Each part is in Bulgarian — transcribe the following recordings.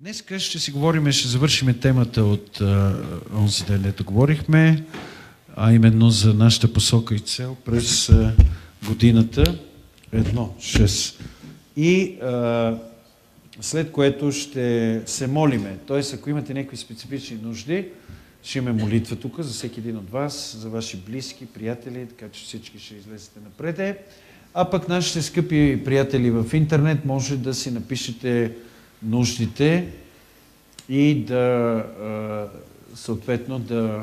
Днес ще си говорим, ще завършим темата от онзи ден, дето говорихме, а именно за нашата посока и цел през а, годината 1-6. И а, след което ще се молиме. Тоест, ако имате някакви специфични нужди, ще имаме молитва тук за всеки един от вас, за ваши близки, приятели, така че всички ще излезете напред. А пък нашите скъпи приятели в интернет може да си напишете нуждите и да съответно да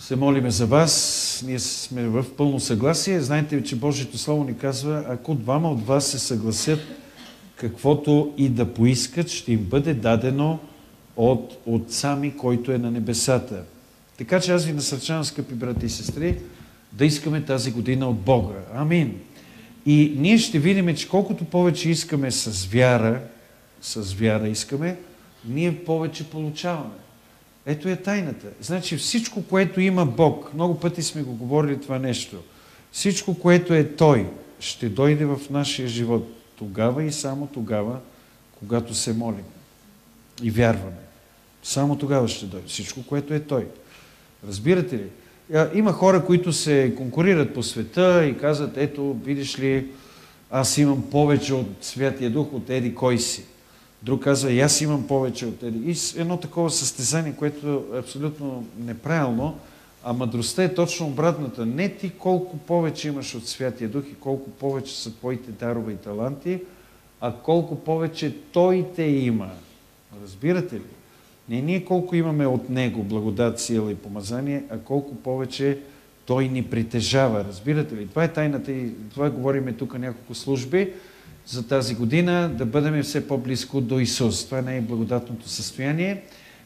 се молиме за вас. Ние сме в пълно съгласие. Знаете, че Божието Слово ни казва, ако двама от вас се съгласят, каквото и да поискат, ще им бъде дадено от Отца ми, който е на небесата. Така че аз ви насърчавам, скъпи брати и сестри, да искаме тази година от Бога. Амин. И ние ще видим, че колкото повече искаме с вяра, с вяра искаме, ние повече получаваме. Ето е тайната. Значи всичко, което има Бог, много пъти сме го говорили това нещо, всичко, което е Той, ще дойде в нашия живот тогава и само тогава, когато се молим и вярваме. Само тогава ще дойде всичко, което е Той. Разбирате ли? Има хора, които се конкурират по света и казват, ето, видиш ли, аз имам повече от Святия Дух, от Еди кой си. Друг казва, и аз имам повече от Еди. И едно такова състезание, което е абсолютно неправилно, а мъдростта е точно обратната. Не ти колко повече имаш от Святия Дух и колко повече са твоите дарове и таланти, а колко повече Той те има. Разбирате ли? Не ние колко имаме от Него благодат, сила и помазание, а колко повече Той ни притежава. Разбирате ли? Това е тайната и това говориме тук няколко служби за тази година, да бъдем все по-близко до Исус. Това е най-благодатното състояние.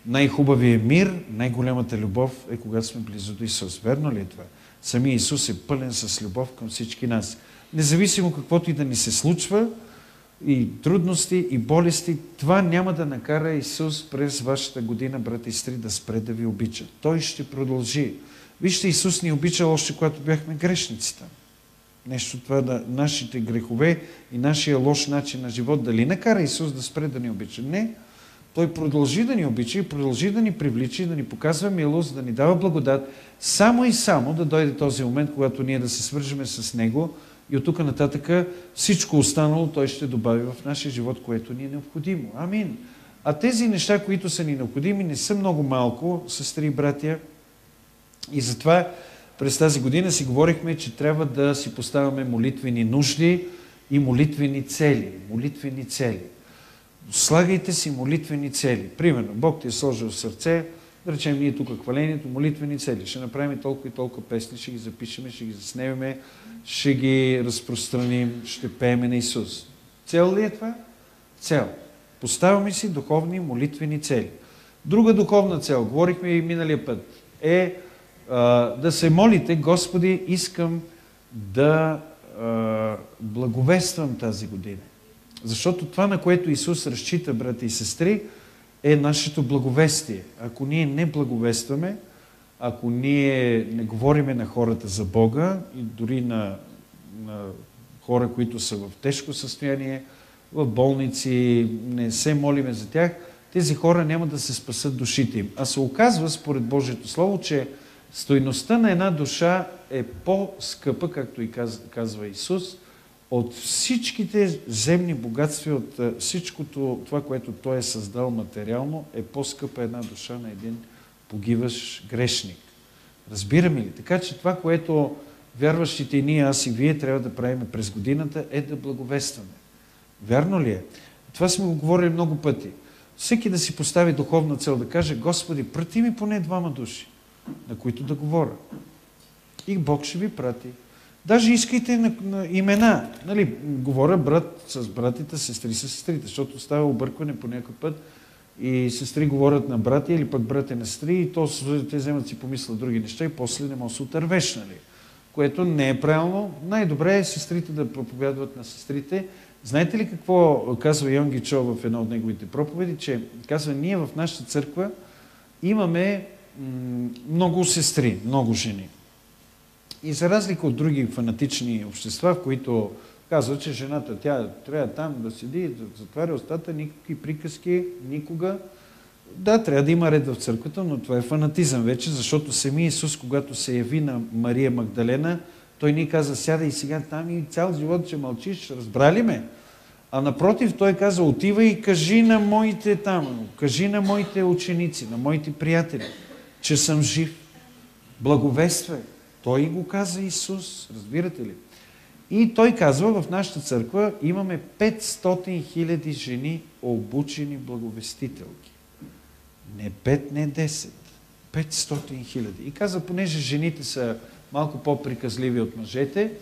Най-хубавият мир, най-голямата любов е когато сме близо до Исус. Верно ли е това? Сами Исус е пълен с любов към всички нас. Независимо каквото и да ни се случва, и трудности, и болести, това няма да накара Исус през вашата година, брати и сестри, да спре да ви обича. Той ще продължи. Вижте, Исус ни обича още когато бяхме грешниците. Нещо това да нашите грехове и нашия лош начин на живот дали накара Исус да спре да ни обича? Не. Той продължи да ни обича и продължи да ни привлича и да ни показва милост, да ни дава благодат, само и само да дойде този момент, когато ние да се свържеме с Него и от тук нататък всичко останало Той ще добави в нашия живот, което ни е необходимо. Амин. А тези неща, които са ни необходими, не са много малко, сестри и братя. И затова през тази година си говорихме, че трябва да си поставяме молитвени нужди и молитвени цели. Молитвени цели. Слагайте си молитвени цели. Примерно, Бог ти е сложил в сърце, да речем ние тук хвалението, молитвени цели. Ще направим толкова и толкова песни, ще ги запишеме, ще ги заснемеме, ще ги разпространим, ще пееме на Исус. Цел ли е това? Цел. Поставяме си духовни молитвени цели. Друга духовна цел, говорихме и миналия път, е да се молите, Господи, искам да благовествам тази година. Защото това, на което Исус разчита, брати и сестри, е нашето благовестие. Ако ние не благовестваме, ако ние не говориме на хората за Бога и дори на, на хора, които са в тежко състояние, в болници, не се молиме за тях, тези хора няма да се спасат душите им. А се оказва, според Божието Слово, че стойността на една душа е по-скъпа, както и казва Исус, от всичките земни богатства, от всичкото това, което Той е създал материално, е по-скъпа една душа на един погиваш грешник. Разбираме ли? Така че това, което вярващите и ние, аз и вие, трябва да правим през годината, е да благовестваме. Вярно ли е? Това сме го говорили много пъти. Всеки да си постави духовна цел, да каже, Господи, прати ми поне двама души, на които да говоря. И Бог ще ви прати. Даже искайте на, на имена. Нали, говоря брат с братите, сестри с сестрите, защото става объркване по някой път и сестри говорят на брати или пък брати на сестри и то те вземат си помислят други неща и после не може да се отървеш, нали? Което не е правилно. Най-добре е сестрите да проповядват на сестрите. Знаете ли какво казва Йонги Чо в една от неговите проповеди? Че казва, ние в нашата църква имаме много сестри, много жени. И за разлика от други фанатични общества, в които казва, че жената, тя трябва там да седи, да затваря устата, никакви приказки, никога. Да, трябва да има ред в църквата, но това е фанатизъм вече, защото самия Исус, когато се яви на Мария Магдалена, той ни каза, сяда и сега там и цял живот ще мълчиш, разбрали ме? А напротив, той каза, отивай и кажи на моите там, кажи на моите ученици, на моите приятели, че съм жив. Благовествай. Той го каза Исус, разбирате ли? И той казва, в нашата църква имаме 500 хиляди жени обучени благовестителки. Не 5, не 10. 500 хиляди. И каза, понеже жените са малко по-приказливи от мъжете,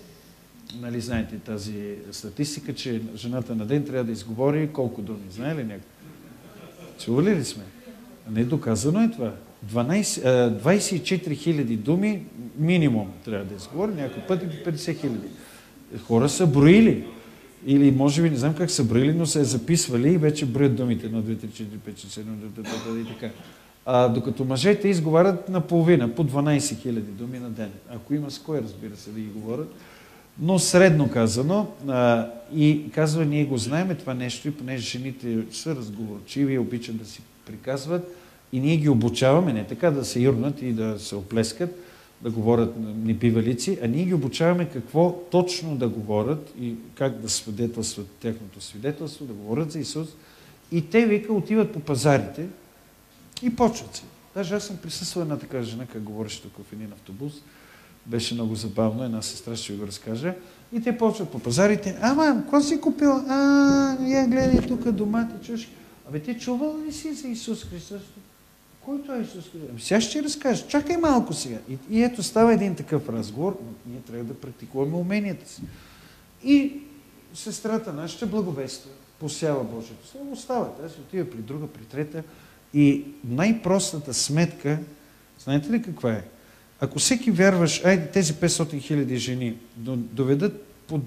нали знаете тази статистика, че жената на ден трябва да изговори колко думи. Знае ли някой? Чували ли сме? Не доказано е това. 12, 24 хиляди думи минимум трябва да изговори, някой път и 50 хиляди. Хора са броили. Или може би не знам как са броили, но са е записвали и вече броят думите на 2, 3, 4, 5, 6, 7, и така. А, докато мъжете изговарят наполовина, по 12 хиляди думи на ден. Ако има с кой, разбира се, да ги говорят. Но средно казано, а, и казва, ние го знаеме това нещо, и понеже жените са разговорчиви, обичат да си приказват, и ние ги обучаваме, не така да се юрнат и да се оплескат, да говорят непивалици, а ние ги обучаваме какво точно да говорят и как да свидетелстват тяхното свидетелство, да говорят за Исус. И те, вика, отиват по пазарите и почват си. Даже аз съм присъствал една така жена, как говореше тук в един автобус. Беше много забавно, една сестра ще ви го разкаже. И те почват по пазарите. Ама, какво си купил? А, я гледай тук домати, чушки. Абе, ти чувал ли си за Исус Христос? Който е Исус Христос? Ами сега ще разкажа. Чакай малко сега. И, и ето става един такъв разговор. Ние трябва да практикуваме уменията си. И сестрата наша ще благовества, посява Божието Слово, остава. Тя се отива при друга, при трета. И най-простата сметка, знаете ли каква е? Ако всеки вярваш, айде тези 500 хиляди жени доведат по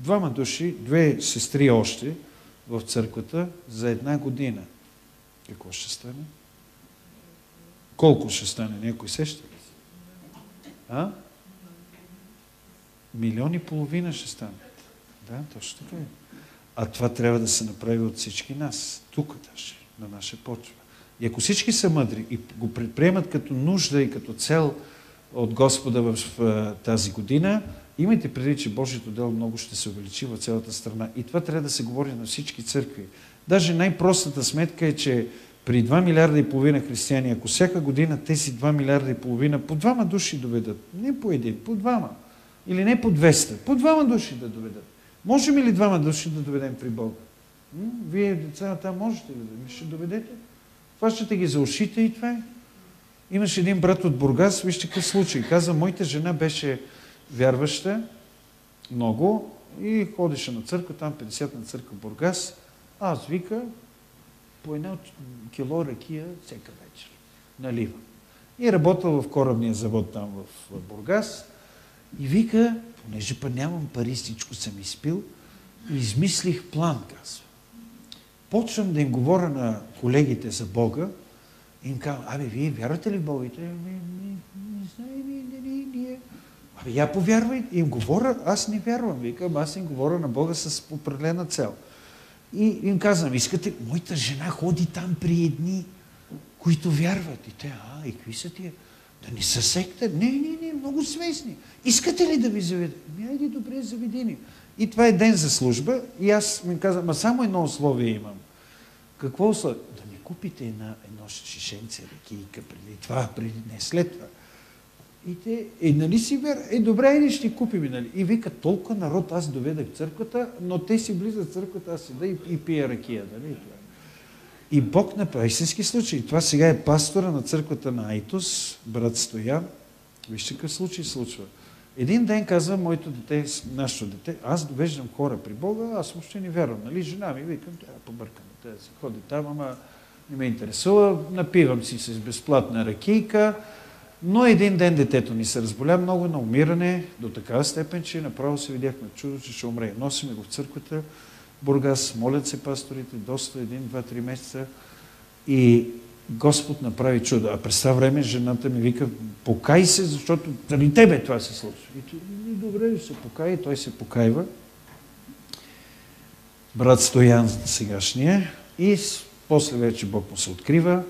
двама души, две сестри още в църквата за една година, какво ще стане? Колко ще стане? Някой сеща ли А? Милион и половина ще стане. Да, точно така е. А това трябва да се направи от всички нас. Тук даже, на наша почва. И ако всички са мъдри и го предприемат като нужда и като цел от Господа в тази година, имайте преди, че Божието дело много ще се увеличи в цялата страна. И това трябва да се говори на всички църкви. Даже най-простата сметка е, че при 2 милиарда и половина християни, ако всяка година тези 2 милиарда и половина по двама души доведат, не по един, по двама, или не по 200, по двама души да доведат. Можем ли двама души да доведем при Бога? Вие, децата, можете ли да ще доведете? Хващате ги за ушите и това е. Имаше един брат от Бургас, вижте какъв случай. Каза, моята жена беше вярваща много и ходеше на църква, там 50 на църква Бургас. Аз вика, по едно кило ракия всека вечер. Наливам. И работил в корабния завод там в Бургас. И вика, понеже па нямам пари, всичко съм изпил, измислих план, казва почвам да им говоря на колегите за Бога, и им казвам, абе, вие вярвате ли в Бога? И те, не, не, не не. Абе, я повярвай. И им говоря, аз не вярвам. Викам, аз им говоря на Бога с определена цел. И им казвам, искате, моята жена ходи там при едни, които вярват. И те, а, и какви са тия? Да не са секта? Не, не, не, много свестни. Искате ли да ви заведа? Ми, айде, добре, заведени. И това е ден за служба. И аз ми казвам, ма само едно условие имам. Какво условие? Да ми купите една, едно шишенце ракийка преди това, преди не след това. И те, е, нали си вер? Е, добре, или ще купим, нали? И вика, толкова народ аз доведах църквата, но те си близат църквата, аз седа и, и пия ракия, нали? И Бог направи истински случай. Това сега е пастора на църквата на Айтос, брат Стоян. Вижте какъв случай случва. Един ден казва моето дете, нашето дете, аз довеждам хора при Бога, аз въобще не вярвам. Нали? Жена ми викам, тя побъркана, тя се ходи там, ама не ме интересува, напивам си с безплатна ракийка, но един ден детето ми се разболя много на умиране, до такава степен, че направо се видяхме чудо, че ще умре. Носиме го в църквата, Бургас, молят се пасторите, доста, един, два, три месеца. И Господ направи чудо. А през това време жената ми вика, покай се, защото заради тебе това се случва. И той, добре, се покай, той се покайва. брат Стоян сегашния и после вече Бог му се открива,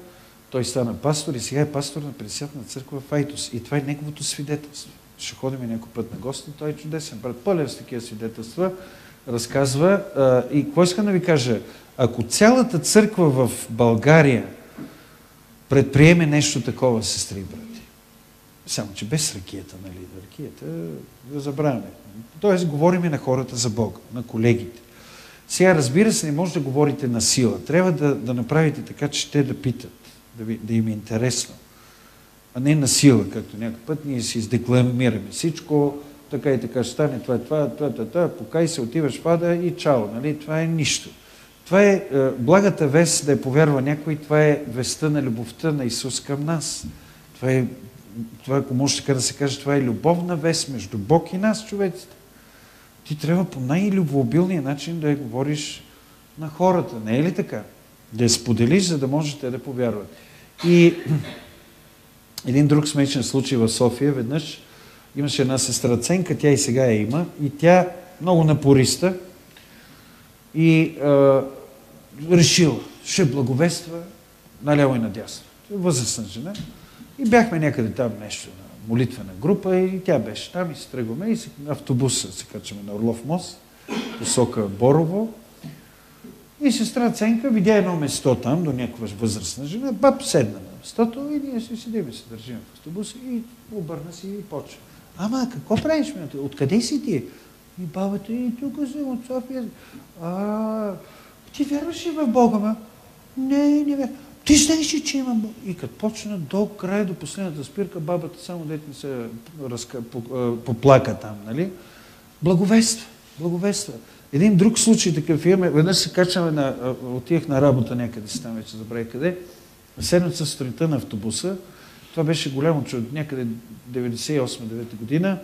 той стана пастор и сега е пастор на Пресвятна църква в Айтос. И това е неговото свидетелство. Ще ходим някой път на гости, той е чудесен. Брат пълен с такива свидетелства разказва. И какво искам да ви кажа? Ако цялата църква в България предприеме нещо такова, сестри и брати, само че без ракията, нали? Ракията да забравяме. Тоест, говориме на хората за Бога, на колегите. Сега, разбира се, не може да говорите на сила. Трябва да, да направите така, че те да питат, да, ви, да им е интересно. А не на сила, както някакъв път ние си издекламираме всичко, така и така ще стане, това е това, това, това, това, покай се, отиваш пада и чао, нали? Това е нищо. Това е, е благата вест да я повярва някой, това е веста на любовта на Исус към нас. Това е, това, ако може така да се каже, това е любовна вест между Бог и нас, човеците. Ти трябва по най-любвеобилния начин да я говориш на хората, не е ли така? Да я споделиш, за да можете да повярват. И един друг смешен случай в София, веднъж имаше една сестра Ценка, тя и сега я има, и тя много напориста и а, решила, ще благовества наляво и надясно. Възрастна жена. И бяхме някъде там нещо на молитвена група и тя беше там и се тръгваме и автобуса се качваме на Орлов мост, посока Борово. И сестра Ценка видя едно место там, до някаква възрастна жена, баб седна на местото и ние си седим и се държим в автобуса и обърна си и почва. Ама, какво правиш, ме? Откъде си ти? И бабата, и тук съм от София. А, ти вярваш ли в Бога, ма? Не, не вярвам. Ти знаеш ли, че има Бог? И като почна до края, до последната спирка, бабата само дете се разка, поплака там, нали? Благовества, благовества. Един друг случай такъв имаме, веднъж се качваме на, отивах на работа някъде си там, вече забравя къде, седмица сутринта на автобуса, това беше голямо чудо, някъде 98-9 година,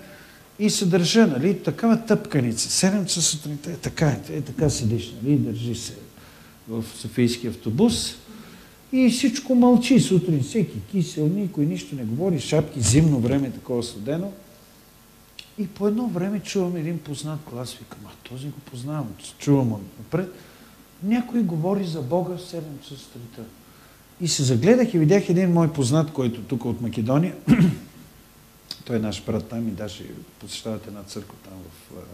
и се държа, нали, такава тъпканица. Седмица сутринта е така, е, е така седиш, нали, държи се в Софийски автобус и всичко мълчи сутрин, всеки кисел, никой нищо не говори, шапки, зимно време, такова студено. И по едно време чувам един познат глас, викам, а този го познавам, чувам от напред. Някой говори за Бога в 7 сутринта. И се загледах и видях един мой познат, който тук от Македония, той е наш брат там и даже посещават една църква там в,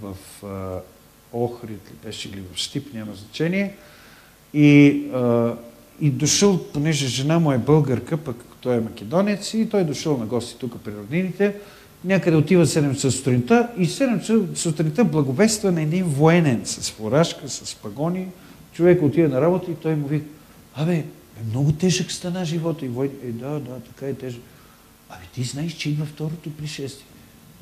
в, в Охрид, беше ли в Штип, няма значение. И, и дошъл, понеже жена му е българка, пък той е македонец, и той е дошъл на гости тук при роднините, някъде отива 7 часа сутринта и 7 часа сутринта благовества на един военен с фуражка, с пагони. Човек отива на работа и той му вика, абе, е много тежък стана живота. И войн... е, да, да, така е тежък. Абе, ти знаеш, че идва второто пришествие.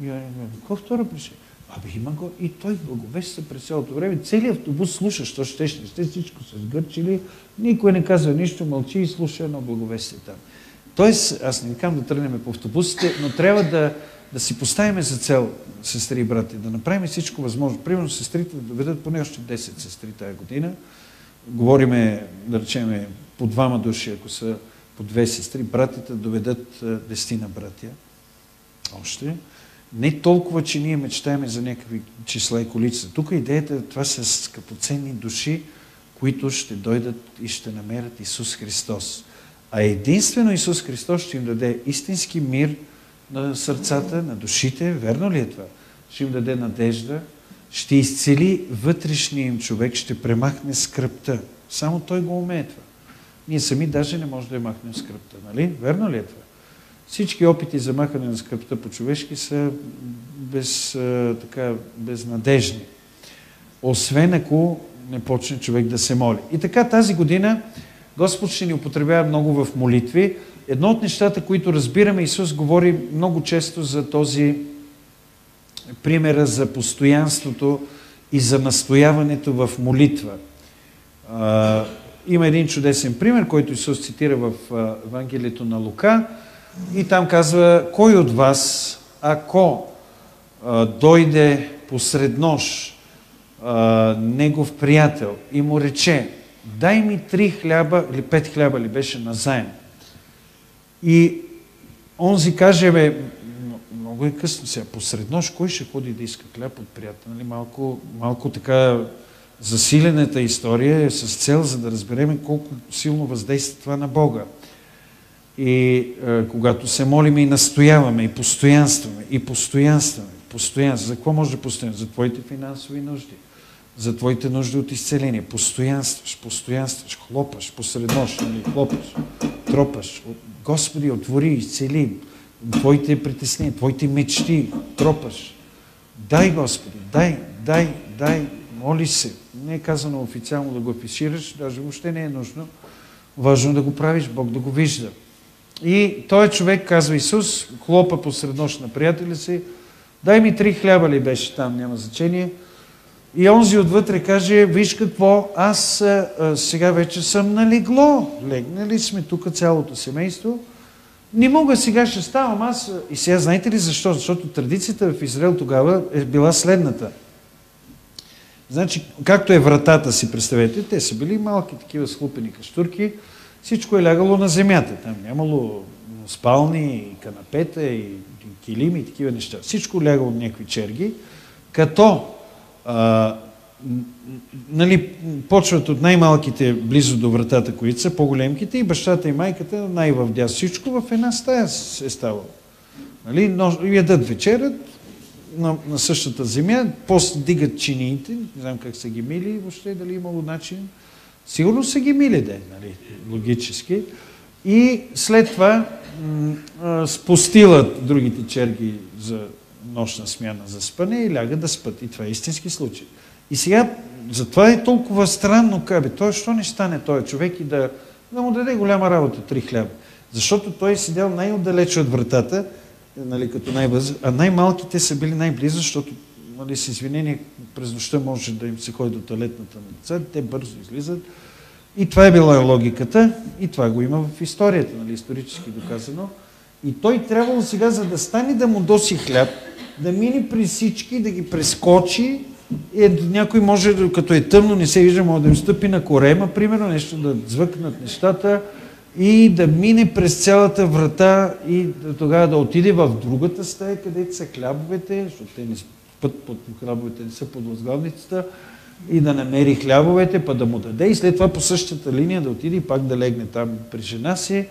И я какво второ пришествие? Абе, има го. И той благовества през цялото време. Целият автобус слуша, що ще ще, ще всичко се сгърчили. Никой не казва нищо, мълчи и слуша едно благовестие там. Тоест, аз не викам да тръгнем по автобусите, но трябва да, да си поставим за цел, сестри и брати, да направим всичко възможно. Примерно, сестрите да доведат поне още 10 сестри тая година. Говориме, да речеме, по двама души, ако са по две сестри, братите доведат дестина братя. Още. Не толкова, че ние мечтаем за някакви числа и количества. Тук идеята е, това са скъпоценни души, които ще дойдат и ще намерят Исус Христос. А единствено Исус Христос ще им даде истински мир на сърцата, на душите. Верно ли е това? Ще им даде надежда, ще изцели вътрешния им човек, ще премахне скръпта. Само той го умее това. Ние сами даже не можем да я махнем скръпта, нали? Верно ли е това? Всички опити за махане на скръпта по-човешки са без, така, безнадежни. Освен ако не почне човек да се моли. И така тази година Господ ще ни употребява много в молитви. Едно от нещата, които разбираме, Исус говори много често за този примера за постоянството и за настояването в молитва. Има един чудесен пример, който Исус цитира в Евангелието на Лука и там казва, кой от вас, ако дойде посред нощ негов приятел и му рече, дай ми три хляба или пет хляба ли беше на заем. И онзи каже, бе, много е късно сега, посред нощ, кой ще ходи да иска хляб от приятел? Нали? Малко, малко така засилената история е с цел, за да разберем колко силно въздейства това на Бога. И е, когато се молим и настояваме, и постоянстваме, и постоянстваме, постоянстваме. За какво може да постоянстваме? За твоите финансови нужди, за твоите нужди от изцеление. Постоянстваш, постоянстваш, хлопаш посред нощ, нали? хлопаш, тропаш. Господи, отвори, изцели твоите притеснения, твоите мечти, тропаш. Дай, Господи, дай, дай, дай, моли се. Не е казано официално да го афишираш, даже въобще не е нужно. Важно е да го правиш, Бог да го вижда. И той човек, казва Исус, хлопа посред нощ на приятеля си, дай ми три хляба ли беше там, няма значение. И онзи отвътре каже, виж какво, аз а, сега вече съм на легло. Легнали сме тук цялото семейство. Не мога сега, ще ставам аз. И сега знаете ли защо? Защото традицията в Израел тогава е била следната. Значи, както е вратата си, представете, те са били малки такива схлупени каштурки, всичко е лягало на земята. Там нямало спални, канапета и килими и такива неща. Всичко лягало в някакви черги, като а, нали, почват от най-малките близо до вратата, които са по-големките и бащата и майката най-вдя. Всичко в една стая е ставало. Нали, ядат вечерят на, на същата земя, после дигат чиниите, не знам как са ги мили, въобще дали имало начин. Сигурно са ги мили, де, нали, логически. И след това спустилат другите черги за нощна смяна за спане и лягат да спят. И това е истински случай. И сега, затова е толкова странно, кабе, той що не стане този човек и да, да му даде голяма работа, три хляба. Защото той е седял най-отдалече от вратата, нали, като най-бързо, а най-малките са били най-близо, защото нали, с извинение през нощта може да им се ходи до талетната на деца, те бързо излизат. И това е била логиката, и това го има в историята, нали, исторически доказано. И той трябвало сега, за да стане да му доси хляб, да мине при всички, да ги прескочи, е, някой може, като е тъмно, не се вижда, може да им стъпи на корема, примерно, нещо да звъкнат нещата и да мине през цялата врата и тогава да отиде в другата стая, където са хлябовете, защото те не път под хлябовете не са под възглавницата, и да намери хлябовете, па да му даде и след това по същата линия да отиде и пак да легне там при жена си.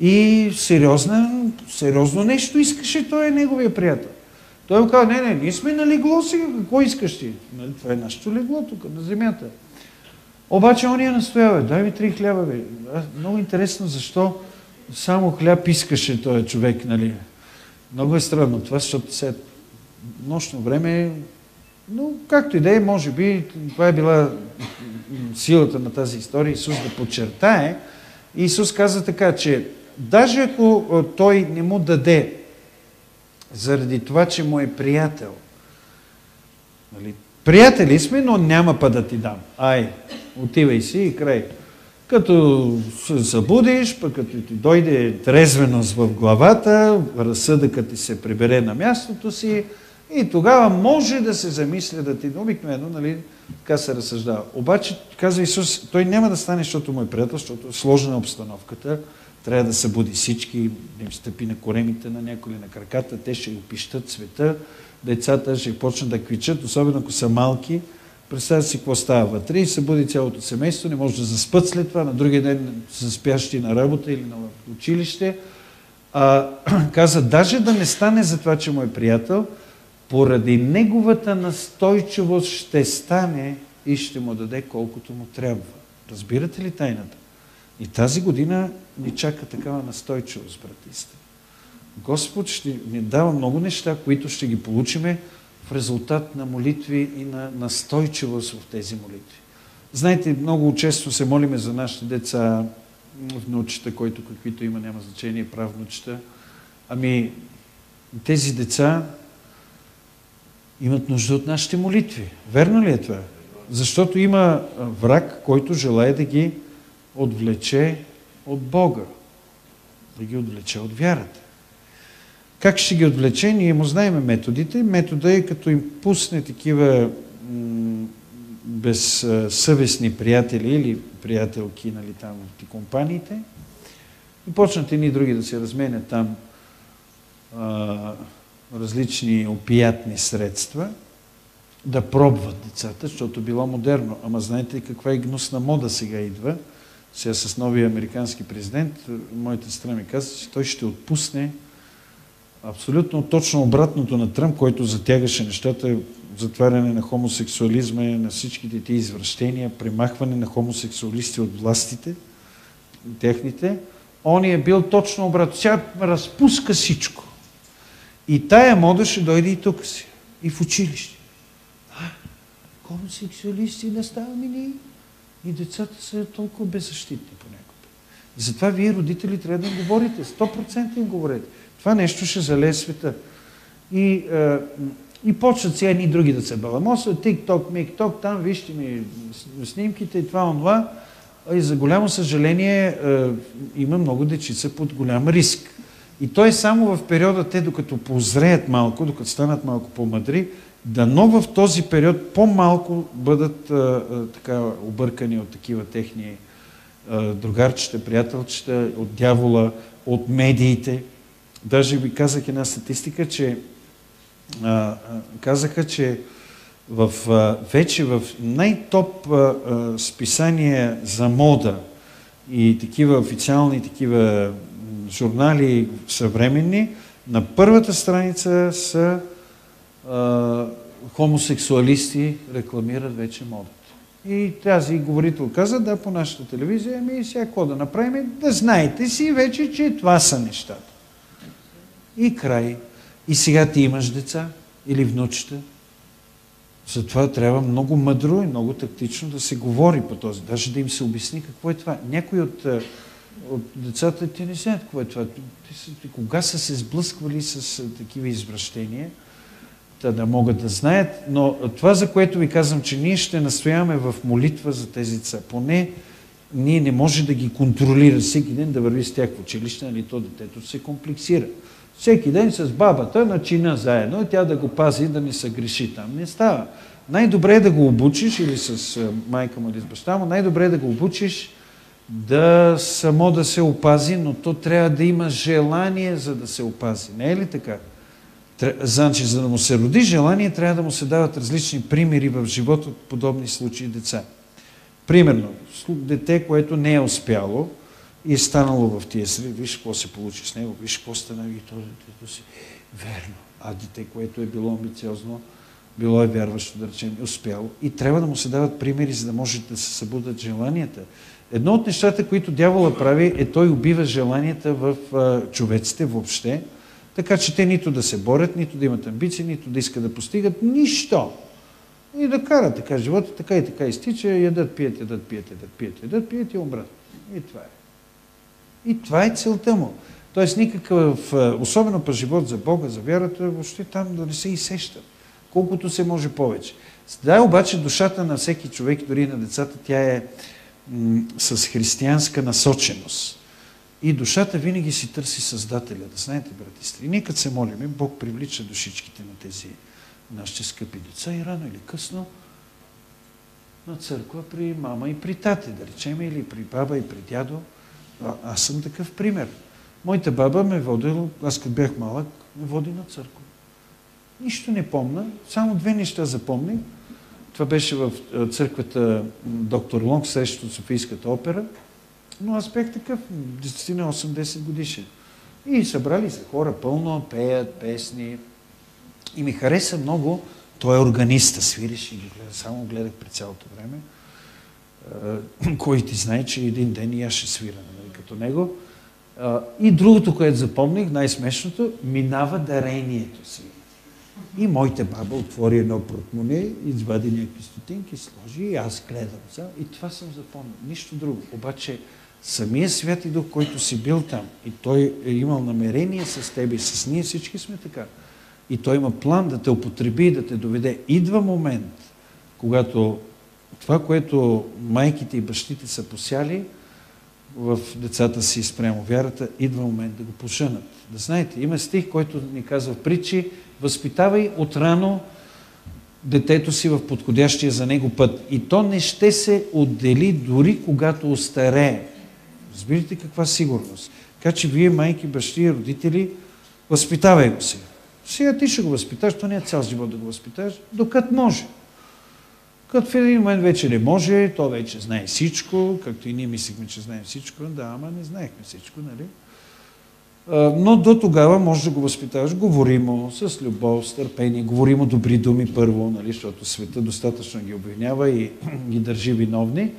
И сериозно, сериозно нещо искаше, той е неговия приятел. Той му каза, не, не, ние сме на легло сега, какво искаш ти? Нали, това е нашето легло тук, на земята. Обаче он я настоява, дай ми три хляба, бе. Много интересно защо само хляб искаше този човек, нали. Много е странно това, защото сега нощно време, но както и да е, може би, това е била силата на тази история, Исус да подчертае. Исус каза така, че даже ако той не му даде заради това, че му е приятел. Нали? Приятели сме, но няма па да ти дам. Ай, отивай си и край. Като се събудиш, пък като ти дойде трезвеност в главата, разсъдъкът ти се прибере на мястото си и тогава може да се замисля да ти, обикновено, нали, така се разсъждава. Обаче, казва Исус, той няма да стане, защото му е приятел, защото е сложна обстановката, трябва да събуди всички, да им стъпи на коремите на някои на краката, те ще опищат света, децата ще почнат да квичат, особено ако са малки. Представя си какво става вътре и събуди цялото семейство, не може да заспът след това, на другия ден са спящи на работа или на училище. А, каза, даже да не стане за това, че му е приятел, поради неговата настойчивост ще стане и ще му даде колкото му трябва. Разбирате ли тайната? И тази година ни чака такава настойчивост, братисте. Господ ще ни дава много неща, които ще ги получиме в резултат на молитви и на настойчивост в тези молитви. Знаете, много често се молиме за нашите деца, внучета, който каквито има, няма значение, правнучета. Ами, тези деца имат нужда от нашите молитви. Верно ли е това? Защото има враг, който желая да ги отвлече от Бога, да ги отвлече от вярата. Как ще ги отвлече? Ние му знаем методите. Метода е като им пусне такива безсъвестни приятели или приятелки нали, там от компаниите и почнат едни други да се разменят там а, различни опиятни средства да пробват децата, защото било модерно. Ама знаете каква е гнусна мода сега идва? Сега с новия американски президент, моята страна ми каза, че той ще отпусне абсолютно точно обратното на Тръмп, който затягаше нещата, затваряне на хомосексуализма, на всичките тези извращения, премахване на хомосексуалисти от властите, техните. Он е бил точно обратно. Сега разпуска всичко. И тая мода ще дойде и тук си. И в училище. А, хомосексуалисти не ставаме ние. И децата са толкова беззащитни понякога. И затова вие, родители, трябва да им говорите. 100% им говорите. Това нещо ще залее света. И, е, и почват сега едни други да се баламосват. Тик-ток, мик-ток, там вижте ми снимките и това, онова. И за голямо съжаление е, има много дечица под голям риск. И то е само в периода те, докато позреят малко, докато станат малко по-мъдри, дано в този период по-малко бъдат а, а, така объркани от такива техни а, другарчета, приятелчета, от дявола, от медиите. Даже ви казах една статистика, че а, а, казаха, че в, а, вече в най-топ списания за мода и такива официални такива журнали съвременни, на първата страница са хомосексуалисти рекламират вече модата. И тази говорител каза, да, по нашата телевизия, ами сега какво да направим? Да знаете си вече, че това са нещата. И край. И сега ти имаш деца или внучета. Затова трябва много мъдро и много тактично да се говори по този. Даже да им се обясни какво е това. Някой от от децата ти не знаят какво е това. Ти, кога са се сблъсквали с такива извращения, да, да могат да знаят. Но това, за което ви казвам, че ние ще настояваме в молитва за тези деца. Поне ние не може да ги контролира всеки ден да върви с тях в училище, нали то детето се комплексира. Всеки ден с бабата начина заедно, тя да го пази, да не се греши там. Не става. Най-добре е да го обучиш, или с майка му или с баща му, най-добре е да го обучиш да само да се опази, но то трябва да има желание за да се опази. Не е ли така? Значи, за да му се роди желание, трябва да му се дават различни примери в живота от подобни случаи деца. Примерно, дете, което не е успяло и е станало в тия среди, виж какво се получи с него, виж какво стана и то детето си. Верно. А дете, което е било амбициозно, било е вярващо, да речем, успяло. И трябва да му се дават примери, за да може да се събудат желанията. Едно от нещата, които дявола прави, е той убива желанията в човеците въобще, така че те нито да се борят, нито да имат амбиции, нито да искат да постигат нищо. И да карат така живота, така и така изтича, ядат, пият, ядат, пият, ядат, пият, ядат, пият и умрат. И това е. И това е целта му. Тоест никакъв, особено по живот за Бога, за вярата, въобще там да не се изсещат. Колкото се може повече. Да, обаче душата на всеки човек, дори на децата, тя е с християнска насоченост. И душата винаги си търси Създателя. Да знаете, брати сестри, ние се молиме, Бог привлича душичките на тези нашите скъпи деца и рано или късно на църква при мама и при тате, да речем, или при баба и при дядо. А, аз съм такъв пример. Моята баба ме водила, аз като бях малък, ме води на църква. Нищо не помна, само две неща запомних. Това беше в църквата доктор Лонг, срещу Софийската опера. Но аз бях такъв, 10-8-10 годишен. И събрали се хора пълно, пеят песни. И ми хареса много, той е органиста, свириш и ги гледа, само гледах през цялото време. Кой ти знае, че един ден и аз ще свира нали, като него. И другото, което запомних, най-смешното, минава дарението си. И моята баба отвори едно портмоне, извади някакви стотинки, сложи и аз гледам. И това съм запомнил. Нищо друго. Обаче самия Святи Дух, който си бил там и той е имал намерение с тебе и с ние всички сме така. И той има план да те употреби и да те доведе. Идва момент, когато това, което майките и бащите са посяли в децата си спрямо вярата, идва момент да го поженат. Да знаете, има стих, който ни казва притчи, Възпитавай отрано детето си в подходящия за него път. И то не ще се отдели дори когато остарее. Разбирате каква сигурност. Така че вие, майки, бащи и родители, възпитавай го си. Сега ти ще го възпиташ, то не е цял живот да го възпиташ, докато може. Като в един момент вече не може, то вече знае всичко, както и ние мислихме, че знаем всичко, да, ама не знаехме всичко, нали? Но до тогава можеш да го възпитаваш говоримо, с любов, с търпение, говоримо добри думи първо, нали, защото света достатъчно ги обвинява и ги държи виновни.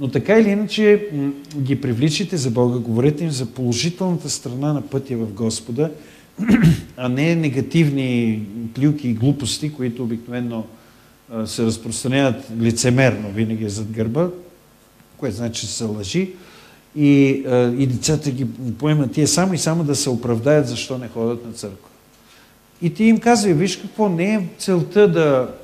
Но така или иначе ги привличайте за Бога, говорете им за положителната страна на пътя в Господа, а не негативни плюки и глупости, които обикновено се разпространяват лицемерно винаги зад гърба, което значи, че са лъжи. И, и децата ги поемат тия само и само да се оправдаят защо не ходят на църква. И ти им казвай, виж какво, не е целта да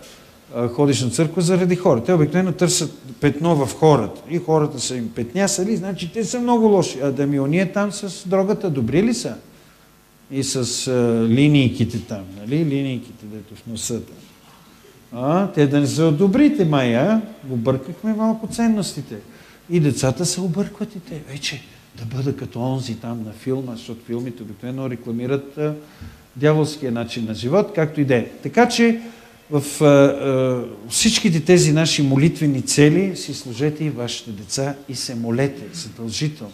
ходиш на църква заради хората. Те обикновено търсят петно в хората. И хората са им петнясали, значи те са много лоши. А да ми ония там с дрогата, добри ли са? И с а, линийките там, нали? Линийките, дето в носа там. А, те да не са добрите, мая. Объркахме малко ценностите. И децата се объркват и те. Вече да бъда като онзи там на филма, защото филмите обикновено рекламират а, дяволския начин на живот, както и да е. Така че в а, а, всичките тези наши молитвени цели си служете и вашите деца и се молете задължително.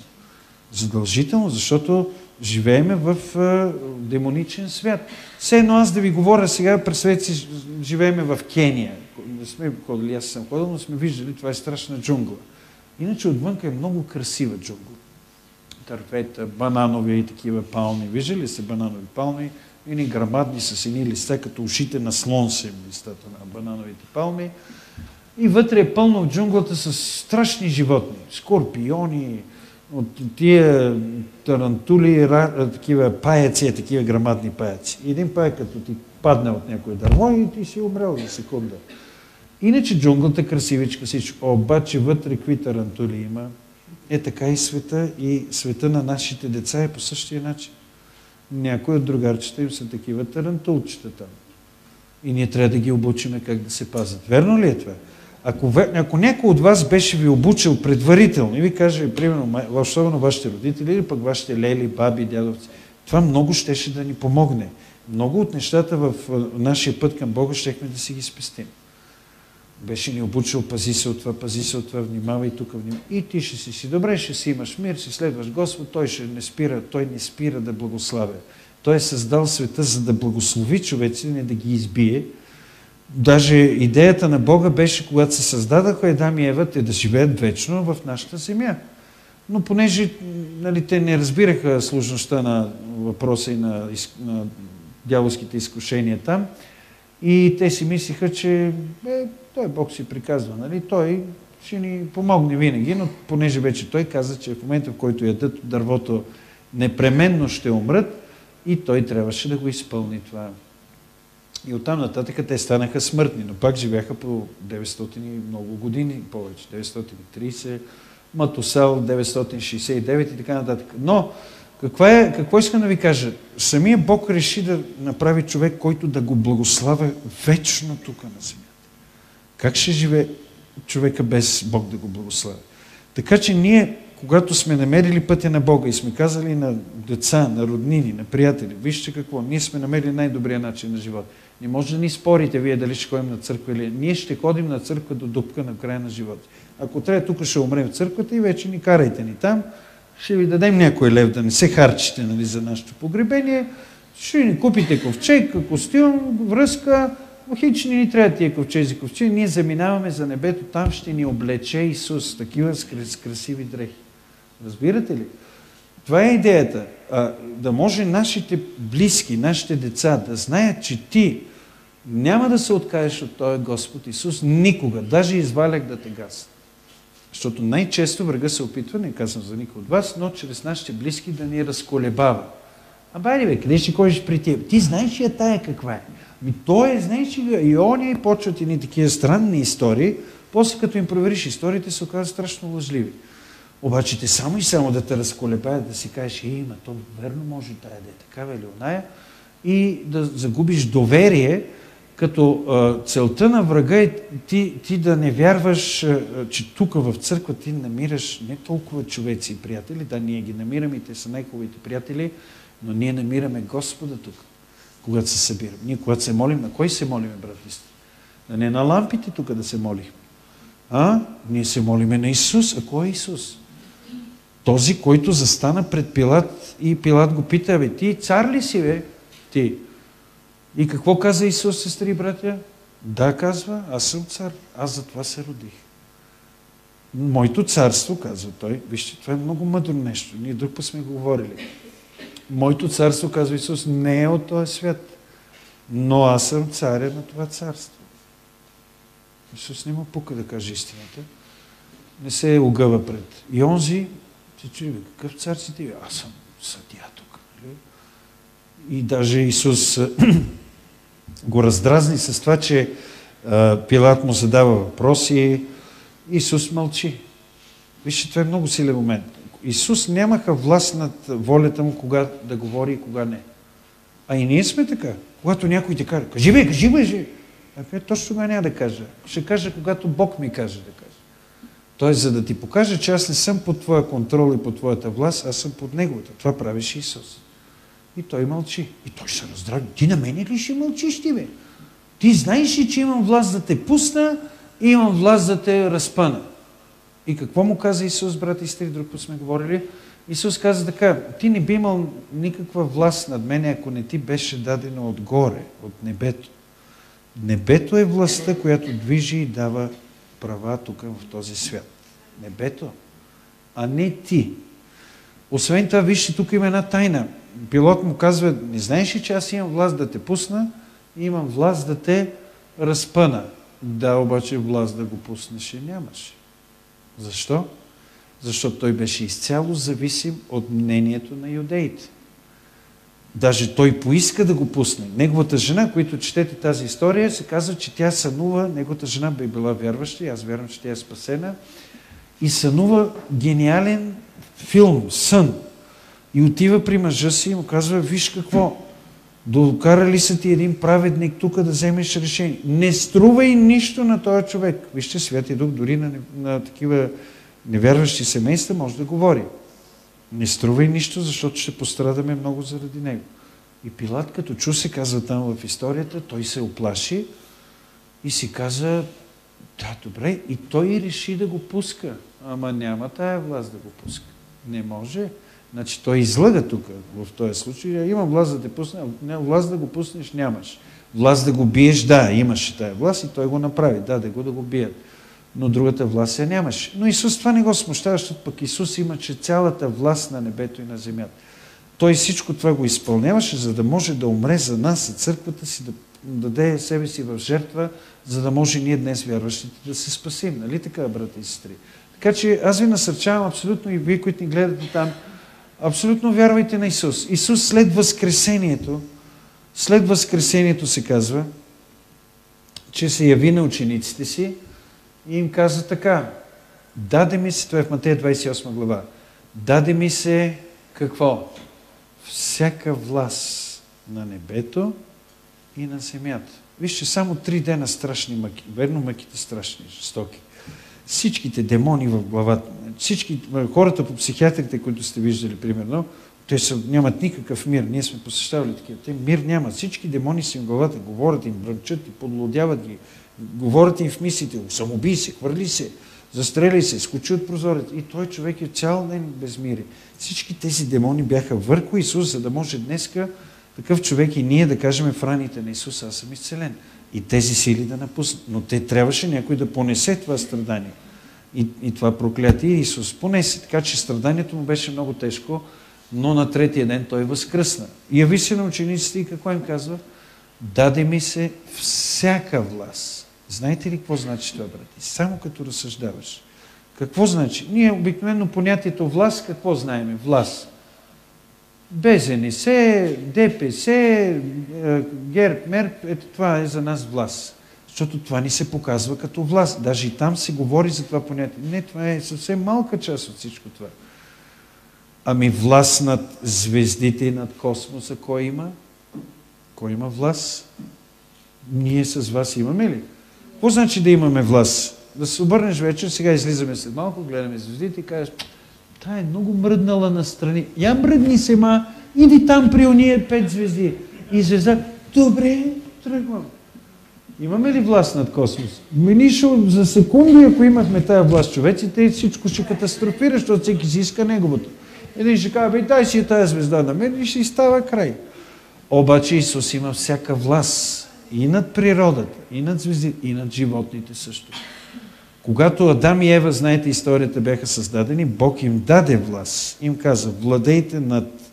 Задължително, защото живееме в а, демоничен свят. Все едно аз да ви говоря сега, представете си, живееме в Кения. Не сме ходили, аз съм ходил, но сме виждали, това е страшна джунгла. Иначе отвънка е много красива джунгла. Тървета, бананови и такива палми. Виждали се бананови палми? Ини грамадни с едни листа, като ушите на слон са листата на банановите палми. И вътре е пълно в джунглата с страшни животни. Скорпиони, от тия тарантули, такива паяци, такива грамадни паяци. Един паяк, като ти падне от някой дърво и ти си умрел за секунда. Иначе джунглата е красивичка всичко. Обаче вътре какви тарантули има. Е така и света. И света на нашите деца е по същия начин. Някои от другарчета им са такива тарантулчета там. И ние трябва да ги обучиме как да се пазят. Верно ли е това? Ако, ако някой от вас беше ви обучил предварително и ви каже, примерно, особено вашите родители или пък вашите лели, баби, дядовци, това много щеше да ни помогне. Много от нещата в нашия път към Бога щехме да си ги спестим. Беше ни обучил, пази се от това, пази се от това, внимавай тук, внимавай. И ти ще си си добре, ще си имаш мир, си следваш Господ, Той ще не спира, Той не спира да благославя. Той е създал света, за да благослови човеци, не да ги избие. Даже идеята на Бога беше, когато се създадаха Едам и Ева, те да живеят вечно в нашата земя. Но понеже нали, те не разбираха сложността на въпроса и на, на дяволските изкушения там, и те си мислиха, че е, той Бог си приказва, нали? Той ще ни помогне винаги, но понеже вече той каза, че в момента, в който ядат дървото, непременно ще умрат и той трябваше да го изпълни това. И оттам нататък те станаха смъртни, но пак живяха по 900 и много години, повече, 930, Матусал 969 и така нататък. Но каква е, какво искам да ви кажа? Самия Бог реши да направи човек, който да го благославя вечно тук на земята. Как ще живее човека без Бог да го благославя? Така че ние, когато сме намерили пътя на Бога и сме казали на деца, на роднини, на приятели, вижте какво, ние сме намерили най-добрия начин на живот. Не може да ни спорите вие дали ще ходим на църква или ние ще ходим на църква до дупка на края на живота. Ако трябва, тук ще умрем в църквата и вече ни карайте ни там, ще ви дадем някой лев да не се харчите нали, за нашето погребение, ще ни купите ковчег, костюм, връзка, хич не ни трябва тия ковчези ковчег, ние заминаваме за небето, там ще ни облече Исус, такива с красиви дрехи. Разбирате ли? Това е идеята. А, да може нашите близки, нашите деца да знаят, че ти няма да се откажеш от този Господ Исус никога, даже изваляк да те гасне. Защото най-често врага се опитва, не казвам за никой от вас, но чрез нашите близки да ни разколебава. А байде бе, къде ще ходиш при теб? Ти знаеш ли тая каква е? Ми той е, знаеш ли, и они почват едни такива странни истории, после като им провериш историите, се оказват страшно лъжливи. Обаче те само и само да те разколебаят, да си кажеш, е, ма то верно може тая да е такава или оная, и да загубиш доверие, като а, целта на врага е ти, ти да не вярваш, а, че тук в църква ти намираш не толкова човеци и приятели, да, ние ги намираме те са най-хубавите приятели, но ние намираме Господа тук. Когато се събираме. Ние когато се молим, на кой се молиме, брат Да не на лампите тук да се молихме. А? Ние се молиме на Исус. А кой е Исус? Този, който застана пред Пилат и Пилат го пита, бе, ти цар ли си, бе? Ти. И какво каза Исус, сестри и братя? Да, казва, аз съм цар, аз за това се родих. Моето царство, казва той, вижте, това е много мъдро нещо. Ние друг път сме говорили. Моето царство, казва Исус, не е от този свят, но аз съм царя на това царство. Исус не му пука да каже истината. Не се е огъва пред. И онзи се чуди, какъв цар си ти? Аз съм съдия тук. Нали? И даже Исус го раздразни с това, че Пилат му задава въпроси. Исус мълчи. Вижте, това е много силен момент. Исус нямаха власт над волята му кога да говори и кога не. А и ние сме така. Когато някой ти каже, кажи бе, кажи бе, кажи. А точно тогава няма да кажа. Ще кажа, когато Бог ми каже да кажа. Тоест, за да ти покажа, че аз не съм под твоя контрол и под твоята власт, аз съм под неговата. Това правеше Исус. И той мълчи. И той се раздрави. Ти на мене ли ще мълчиш ти, бе? Ти знаеш ли, че имам власт да те пусна и имам власт да те разпъна? И какво му каза Исус, брат и сестри, друг път сме говорили? Исус каза така, ти не би имал никаква власт над мене, ако не ти беше дадено отгоре, от небето. Небето е властта, която движи и дава права тук в този свят. Небето, а не ти. Освен това, вижте, тук има една тайна. Пилот му казва, не знаеш ли, че аз имам власт да те пусна и имам власт да те разпъна. Да, обаче власт да го пуснеш и нямаше. Защо? Защото той беше изцяло зависим от мнението на юдеите. Даже той поиска да го пусне. Неговата жена, които четете тази история, се казва, че тя сънува, неговата жена бе била вярваща, аз вярвам, че тя е спасена, и сънува гениален филм, сън. И отива при мъжа си и му казва, виж какво, докара ли са ти един праведник тук да вземеш решение? Не струва и нищо на този човек. Вижте, Святия Дух дори на, на такива невярващи семейства може да говори. Не струва и нищо, защото ще пострадаме много заради него. И Пилат, като чу се казва там в историята, той се оплаши и си каза, да, добре, и той реши да го пуска. Ама няма тая власт да го пуска. Не може. Значи той излага тук в този случай. Имам власт да те пусна, не, власт да го пуснеш нямаш. Власт да го биеш, да, имаше тая власт и той го направи. Да, да го да го бият но другата власт я нямаше. Но Исус това не го смущава, защото пък Исус имаше цялата власт на небето и на земята. Той всичко това го изпълняваше, за да може да умре за нас и църквата си, да даде себе си в жертва, за да може ние днес вярващите да се спасим. Нали така, брати и сестри? Така че аз ви насърчавам абсолютно и вие, които ни гледате там, абсолютно вярвайте на Исус. Исус след Възкресението, след Възкресението се казва, че се яви на учениците си, и им каза така, даде ми се, това е в Матея 28 глава, даде ми се какво? Всяка власт на небето и на земята. Вижте, само три дена страшни мъки. Верно, мъките страшни, жестоки. Всичките демони в главата, всички хората по психиатрите, които сте виждали, примерно, те са, нямат никакъв мир. Ние сме посещавали такива. Те мир няма. Всички демони си в главата, говорят им, бръмчат и подлодяват ги, говорят им в мислите, самоби се, хвърли се, застрели се, скочи от прозорец. И той човек е цял ден без мири. Всички тези демони бяха върху Исус, за да може днеска такъв човек и ние да кажем в раните на Исус, аз съм изцелен. И тези сили да напуснат. Но те трябваше някой да понесе това страдание. И, и това проклятие Исус понесе. Така че страданието му беше много тежко, но на третия ден той възкръсна. И яви се на учениците и какво им казва? Даде ми се всяка власт Знаете ли какво значи това, брати? Само като разсъждаваш. Какво значи? Ние обикновено понятието власт, какво знаеме? Власт. БЗНС, ДПС, е, ГЕРБ, МЕРП, ето това е за нас власт. Защото това ни се показва като власт. Даже и там се говори за това понятие. Не, това е съвсем малка част от всичко това. Ами власт над звездите и над космоса, кой има? Кой има власт? Ние с вас имаме ли? Какво значи да имаме власт? Да се обърнеш вечер, сега излизаме след малко, гледаме звездите и кажеш, тая е много мръднала настрани. Я мръдни се, ма, иди там при ония пет звезди. И звезда, добре, тръгвам. Имаме ли власт над космос? Ми за секунди, ако имахме тая власт човеците, всичко ще катастрофира, защото всеки си иска неговото. Един ще каже, бе, дай си тая звезда на мен и ще става край. Обаче Исус има всяка власт и над природата, и над звездите, и над животните също. Когато Адам и Ева, знаете историята, бяха създадени, Бог им даде власт. Им каза, владейте над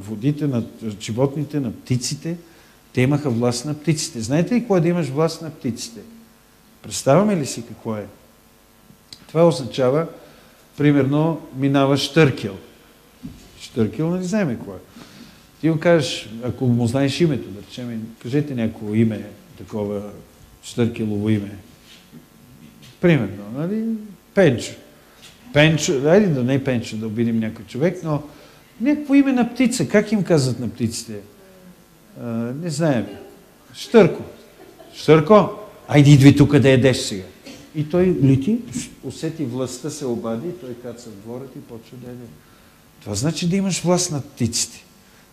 водите, над животните, на птиците. Те имаха власт на птиците. Знаете ли кое е да имаш власт на птиците? Представяме ли си какво е? Това означава, примерно, минава штъркел. Штъркел, не знаем какво е. Ти му кажеш, ако му знаеш името, да речем, кажете някакво име, такова штъркелово име. Примерно, нали? Пенчо. Пенчо, айде да не е Пенчо, да обидим някой човек, но някакво име на птица. Как им казват на птиците? А, не знаем. Штърко. Штърко, айде идви тук да едеш сега. И той лети, усети властта, се обади, той каца в дворът и почва да еде. Това значи да имаш власт над птиците.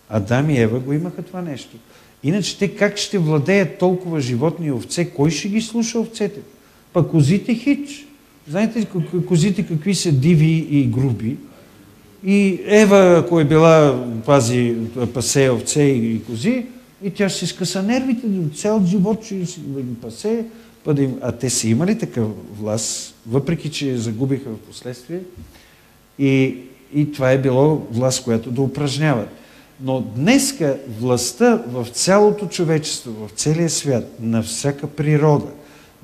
Адам и Ева го имаха това нещо. Иначе те как ще владеят толкова животни и овце? Кой ще ги слуша овцете? Па козите хич. Знаете ли козите какви са диви и груби? И Ева, ако е била пази пасе овце и кози, и тя ще си скъса нервите, цял живот ще им пасе, а те са имали такъв власт, въпреки че загубиха в последствие. И, и това е било власт, която да упражняват. Но днеска властта в цялото човечество, в целия свят, на всяка природа,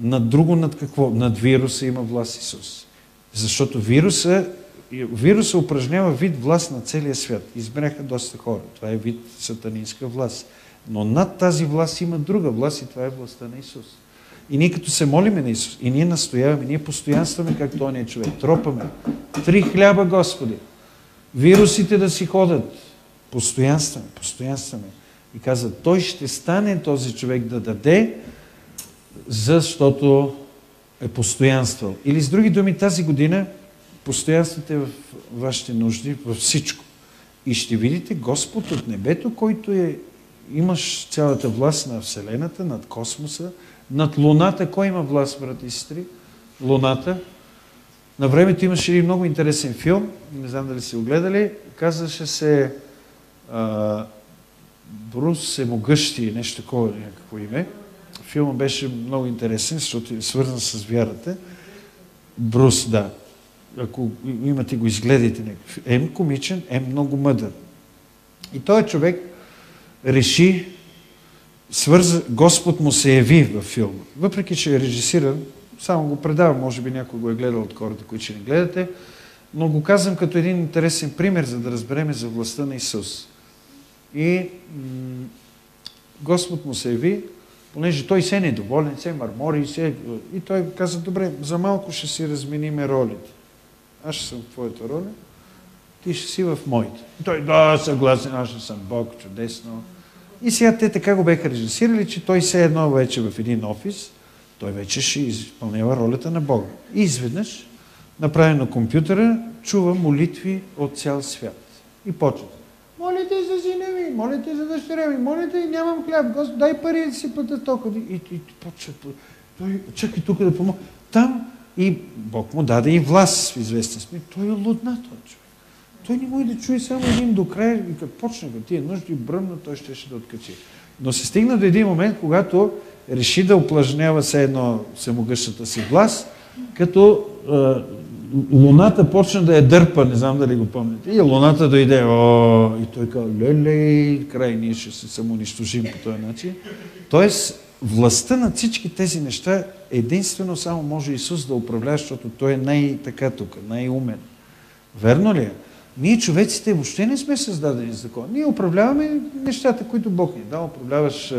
над друго над какво? Над вируса има власт Исус. Защото вируса, вируса упражнява вид власт на целия свят. Избраха доста хора. Това е вид сатанинска власт. Но над тази власт има друга власт и това е властта на Исус. И ние като се молиме на Исус, и ние настояваме, ние постоянстваме както Он е човек, тропаме. Три хляба, Господи. Вирусите да си ходят. Постоянстваме, постоянстваме. И каза, той ще стане този човек да даде, защото е постоянствал. Или с други думи, тази година постоянствате в вашите нужди, във всичко. И ще видите Господ от небето, който е, имаш цялата власт на Вселената, над космоса, над Луната. Кой има власт, брати и сестри? Луната. На времето имаше един много интересен филм, не знам дали си го гледали, казваше се а, Брус е могъщи, нещо такова, някакво име. Филма беше много интересен, защото е свързан с вярата. Брус, да. Ако имате го, изгледайте. Ем комичен, ем много мъдър. И той човек реши, свърза, Господ му се яви във филма. Въпреки, че е режисиран, само го предавам, може би някой го е гледал от хората, които не гледате, но го казвам като един интересен пример, за да разбереме за властта на Исус. И Господ му се яви, понеже той се е недоволен, се мърмори, се... и той каза, добре, за малко ще си размениме ролите. Аз ще съм в твоята роля, ти ще си в моите. И той, да, съгласен, аз ще съм Бог, чудесно. И сега те така го беха режисирали, че той се едно вече в един офис, той вече ще изпълнява ролята на Бога. И изведнъж, направен на компютъра, чува молитви от цял свят. И почва. Моля те за сина ми, моля те за дъщеря ми, моля те, нямам хляб, Господ, дай пари да си плата тока. И, и, и почва, той, чакай тук да помогна. Там и Бог му даде и власт в известен смисъл. Той е лудна, този човек. Той не може да чуе само един до края и като почне да тия нужди бръмна, той ще, ще да откачи. Но се стигна до един момент, когато реши да упражнява се едно всемогъщата си власт, като Луната почна да я дърпа, не знам дали го помните. И Луната дойде, о, и той каза, леле, край, ние ще се самоунищожим по този начин. Тоест, властта на всички тези неща единствено само може Исус да управлява, защото Той е най-така тук, най-умен. Верно ли е? Ние човеците въобще не сме създадени за закон. Ние управляваме нещата, които Бог ни е дал. Управляваш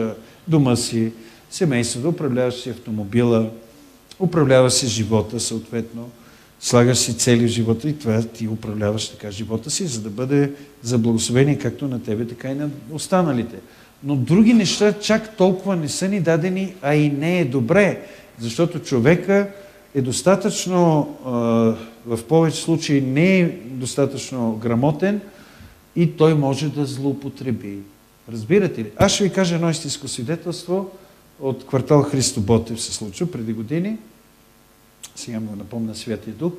дома си, семейството, управляваш си автомобила, управляваш си живота съответно слагаш си цели в живота и това ти управляваш така живота си, за да бъде за благословение както на тебе, така и на останалите. Но други неща чак толкова не са ни дадени, а и не е добре, защото човека е достатъчно, в повече случаи не е достатъчно грамотен и той може да злоупотреби. Разбирате ли? Аз ще ви кажа едно истинско свидетелство от квартал Христо Ботев се случва преди години. Сега му напомня Святия Дух.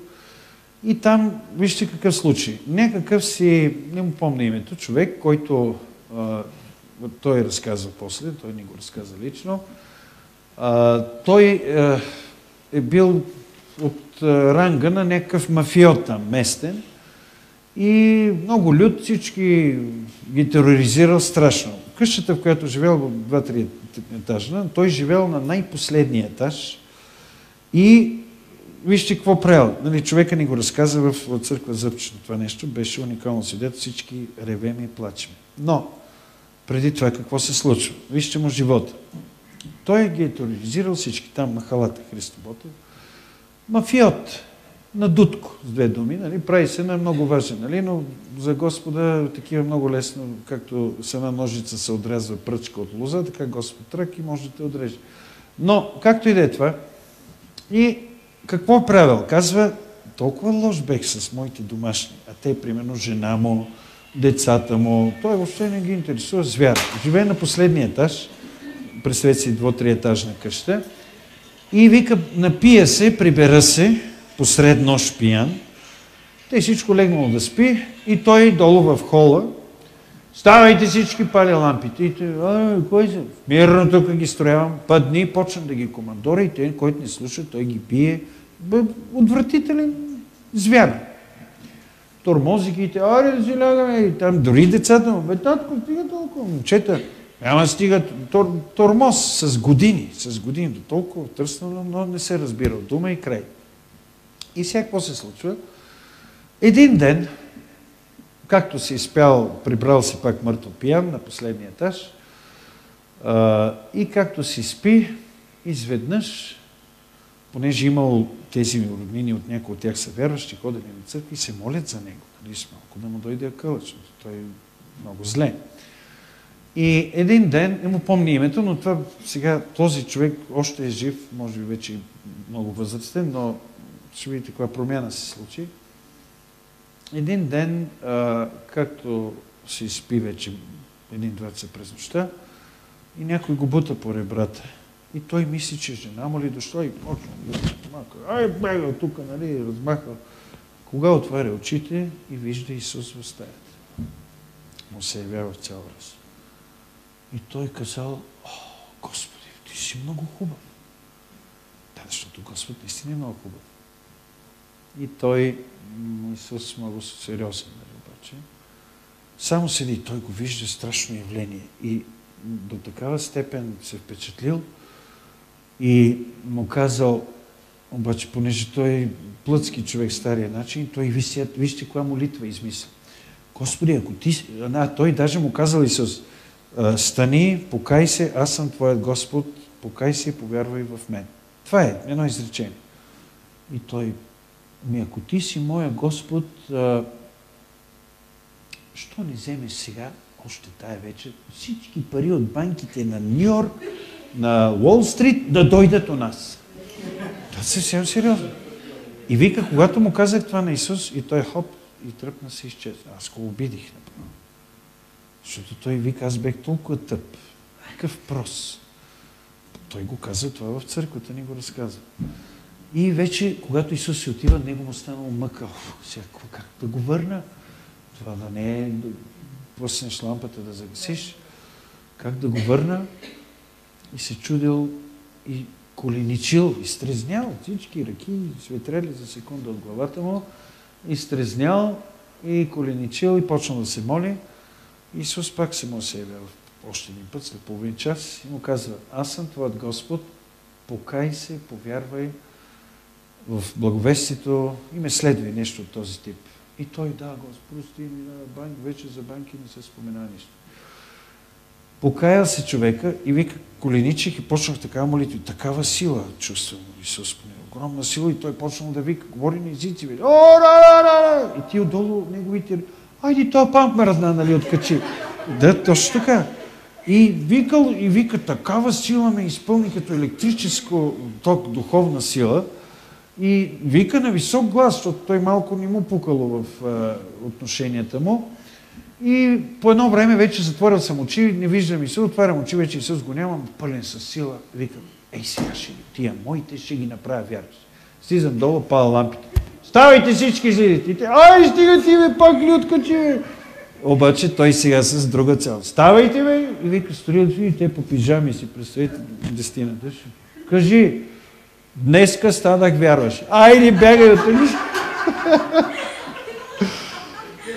И там, вижте какъв случай. Някакъв си, не му помня името, човек, който а, той разказва после, той не го разказа лично, а, той а, е бил от ранга на някакъв мафиот там, местен, и много люд, всички ги тероризирал страшно. Къщата, в която живел, два-три етажна, той живел на най-последния етаж и вижте какво правил. Нали, човека ни го разказа в, църква Зъбчето. Това нещо беше уникално свидетел. Всички ревем и плачем. Но, преди това какво се случва? Вижте му живота. Той ги е тероризирал всички там на халата Христо Ботев. Мафиот на дудко, с две думи. Нали? Прави се на много важен, нали? но за Господа такива много лесно, както с една ножица се отрязва пръчка от лоза, така Господ трък и може да те отреже. Но, както и да е това, и какво е правил? Казва, толкова лош бех с моите домашни, а те, примерно, жена му, децата му, той въобще не ги интересува звяр. Живее на последния етаж, представете си дво-три етажна къща, и вика, напия се, прибера се, посред нощ пиян. Те всичко легнало да спи и той долу в хола. Ставайте всички, пали лампите. И те, кой се? Мирно тук ги строявам. Падни почна да ги командора и те, който не слуша, той ги пие. Отвратителен звяр. Тормози ги и те, аре да си лягаме. И там дори децата му, бе, татко, стига толкова, момчета. Няма стига тор, тормоз с години, с години, до толкова търснало, но не се разбира от дума и край. И сега какво се случва? Един ден, както си изпял, прибрал си пак мъртво пиян на последния етаж, а, и както си спи, изведнъж, понеже имал тези роднини, от някои от тях са вярващи, ходени на църкви и се молят за него. Нали, с малко да му дойде акълъч, той е много зле. И един ден, не му помни името, но това сега този човек още е жив, може би вече много възрастен, но ще видите каква промяна се случи. Един ден, а, както се спи вече един-два през нощта, и някой го бута по ребрата. И той мисли, че жена му ли дошла и почва да мака. Ай, бега тук, нали, размаха. Кога отваря очите и вижда Исус в стаята. Му се явява в цял раз. И той казал, О, Господи, ти си много хубав. Да, защото Господ наистина е много хубав. И той, Исус много сериозен, нали, обаче, само седи, той го вижда страшно явление и до такава степен се впечатлил и му казал, обаче, понеже той е плътски човек, стария начин, той вижте, вижте каква молитва измисля. Господи, ако ти... А, той даже му казал Исус, стани, покай се, аз съм Твоят Господ, покай се и повярвай в мен. Това е едно изречение. И той ми ако ти си моя Господ, а, що не вземеш сега, още тая вечер, всички пари от банките на Нью Йорк, на Уолл Стрит, да дойдат у нас. Това е съвсем сериозно. И вика, когато му казах това на Исус, и той хоп, и тръпна се изчезна. Аз го обидих. Защото той вика, аз бех толкова тъп. Какъв прос. Той го каза това в църквата, ни го разказа. И вече, когато Исус си отива, него му станало мъка. Сега, как да го върна? Това да не е да пуснеш лампата да загасиш. Как да го върна? И се чудил и коленичил, изтрезнял всички ръки, светрели за секунда от главата му, изтрезнял и коленичил и почнал да се моли. Исус пак се му се явява още един път, след половин час и му казва, аз съм твоят Господ, покай се, повярвай, в благовестието и ме следва нещо от този тип. И той, да, Господи, ми да, банк, вече за банки не се спомена нищо. Покаял се човека и вика, коленичих и почнах такава молитва. Такава сила чувствам Исус. Огромна сила и той почнал да вика, говори на езици. О, да, да, да, И ти отдолу неговите... Айде, той памп ме разна, нали, откачи. Да, точно така. И викал, и вика, такава сила ме изпълни като електрическо ток, духовна сила – и вика на висок глас, защото той малко не му пукало в а, отношенията му. И по едно време вече затворил съм очи, не виждам Исус, отварям очи, вече Исус го нямам, пълен с сила. Викам, ей сега ще ги, тия моите ще ги направя вярващи. Слизам долу, пада лампите. Ставайте всички зрители. Ай, стига ти, бе, пак ли че... Обаче той сега с друга цел. Ставайте, бе! И вика, стоят и те по пижами си, представете, дестина души. Кажи, днеска станах вярваш. Айде, бягай от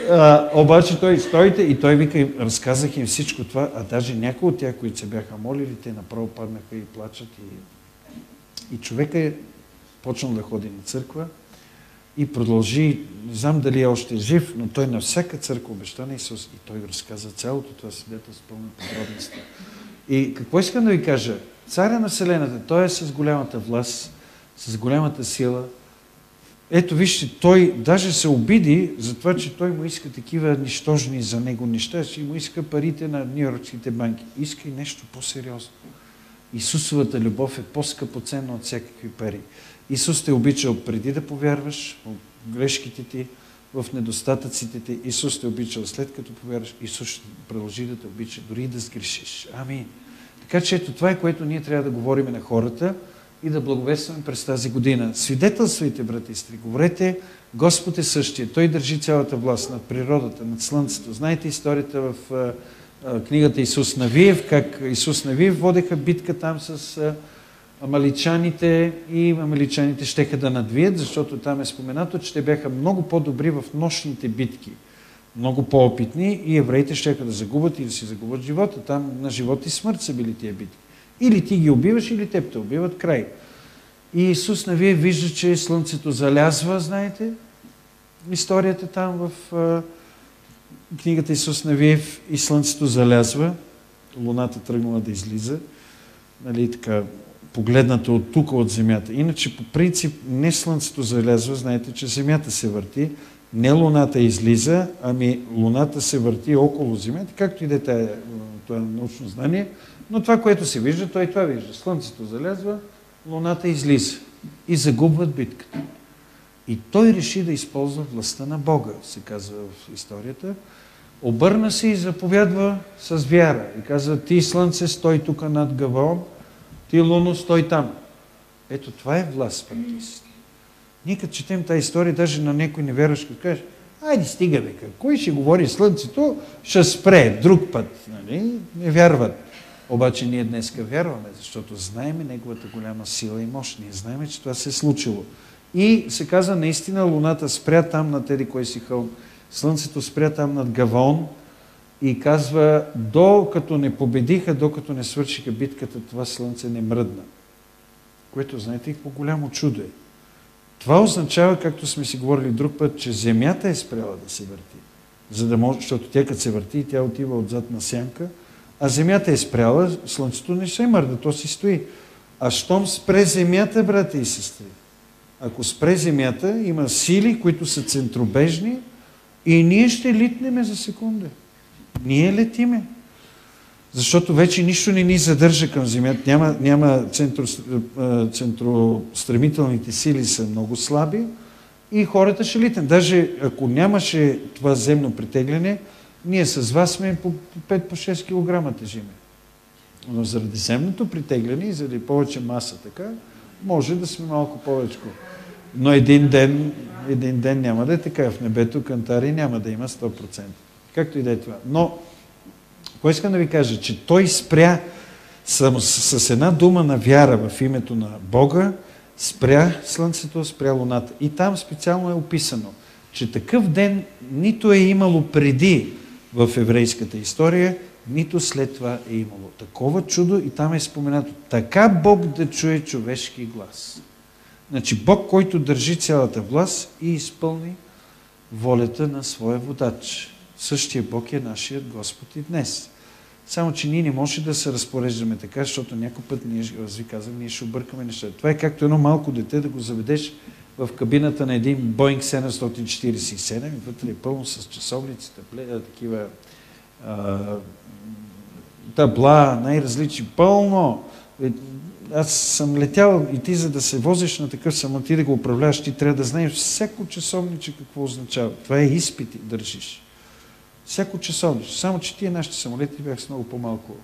а, обаче той стойте и той вика, разказах им всичко това, а даже някои от тях, които се бяха молили, те направо паднаха и плачат. И, и човека е почнал да ходи на църква и продължи, не знам дали е още жив, но той на всяка църква обеща на Исус и той разказа цялото това свидетелство с пълна подробности. И какво искам да ви кажа? Царя на Вселената, той е с голямата власт, с голямата сила, ето вижте, той даже се обиди за това, че той му иска такива нищожни за него неща, че му иска парите на нью-йоркските банки. Иска и нещо по-сериозно. Исусовата любов е по-скъпоценна от всякакви пари. Исус те е обичал преди да повярваш в грешките ти, в недостатъците ти. Исус те е обичал след като повярваш. Исус ще продължи да те обича, дори да сгрешиш. Амин. Така че ето това е което ние трябва да говорим на хората – и да благовестваме през тази година. Свидетелствайте, брати и сестри, говорете, Господ е същия. Той държи цялата власт над природата, над слънцето. Знаете историята в книгата Исус Навиев, как Исус Навиев водеха битка там с амаличаните и амаличаните щеха да надвият, защото там е споменато, че те бяха много по-добри в нощните битки, много по-опитни и евреите щеха да загубят и да си загубят живота. Там на живот и смърт са били тия битки. Или ти ги убиваш, или теб те убиват. Край. И Исус на вие вижда, че слънцето залязва, знаете, историята там в книгата Исус Навиев и слънцето залязва, луната тръгнала да излиза, нали, така, погледната от тук, от земята. Иначе по принцип не слънцето залязва, знаете, че земята се върти, не луната излиза, ами луната се върти около земята, както и да е това научно знание – но това, което се вижда, той това вижда. Слънцето залезва, луната излиза и загубват битката. И той реши да използва властта на Бога, се казва в историята. Обърна се и заповядва с вяра. И казва, ти слънце, стой тук над Гаваон, ти луно, стой там. Ето това е власт, братисти. Ние като четем тази история, даже на някой невярващ, като каже, айде стига бе, кой ще говори слънцето, ще спре друг път. Нали? Не вярват. Обаче ние днеска вярваме, защото знаеме Неговата голяма сила и мощ. Ние знаеме, че това се е случило. И се каза, наистина Луната спря там на Теди кой си хълм, Слънцето спря там над Гавон и казва, докато не победиха, докато не свършиха битката, това Слънце не мръдна. Което, знаете, по-голямо чудо е. Това означава, както сме си говорили друг път, че Земята е спряла да се върти. За да може, защото тя като се върти, тя отива отзад на сянка – а земята е спряла, слънцето не се мърда, то си стои. А щом спре земята, брати и сестри, ако спре земята, има сили, които са центробежни и ние ще литнеме за секунда. Ние летиме. Защото вече нищо не ни задържа към земята. Няма, няма центро, центростремителните сили са много слаби и хората ще литнат. Даже ако нямаше това земно притегляне, ние с вас сме по 5-6 кг тежиме. Но заради земното притегляне и заради повече маса така, може да сме малко повече. Но един ден, един ден няма да е така. В небето кантари няма да има 100%. Както и да е това. Но, кой искам да ви кажа, че той спря с, с една дума на вяра в името на Бога, спря Слънцето, спря Луната. И там специално е описано, че такъв ден нито е имало преди в еврейската история, нито след това е имало. Такова чудо и там е споменато. Така Бог да чуе човешки глас. Значи Бог, който държи цялата власт и изпълни волята на своя водач. Същия Бог е нашият Господ и днес. Само, че ние не може да се разпореждаме така, защото някой път, ние, аз ви казвам, ние ще объркаме нещата. Това е както едно малко дете да го заведеш в кабината на един Boeing 747 и вътре е пълно с часовници, такива а, табла, най-различни, пълно. Е, аз съм летял и ти, за да се возиш на такъв самолет и да го управляваш, ти трябва да знаеш всяко часовниче какво означава. Това е изпит, държиш. Всяко часовнище. Само, че тия нашите самолети бяха с много по-малко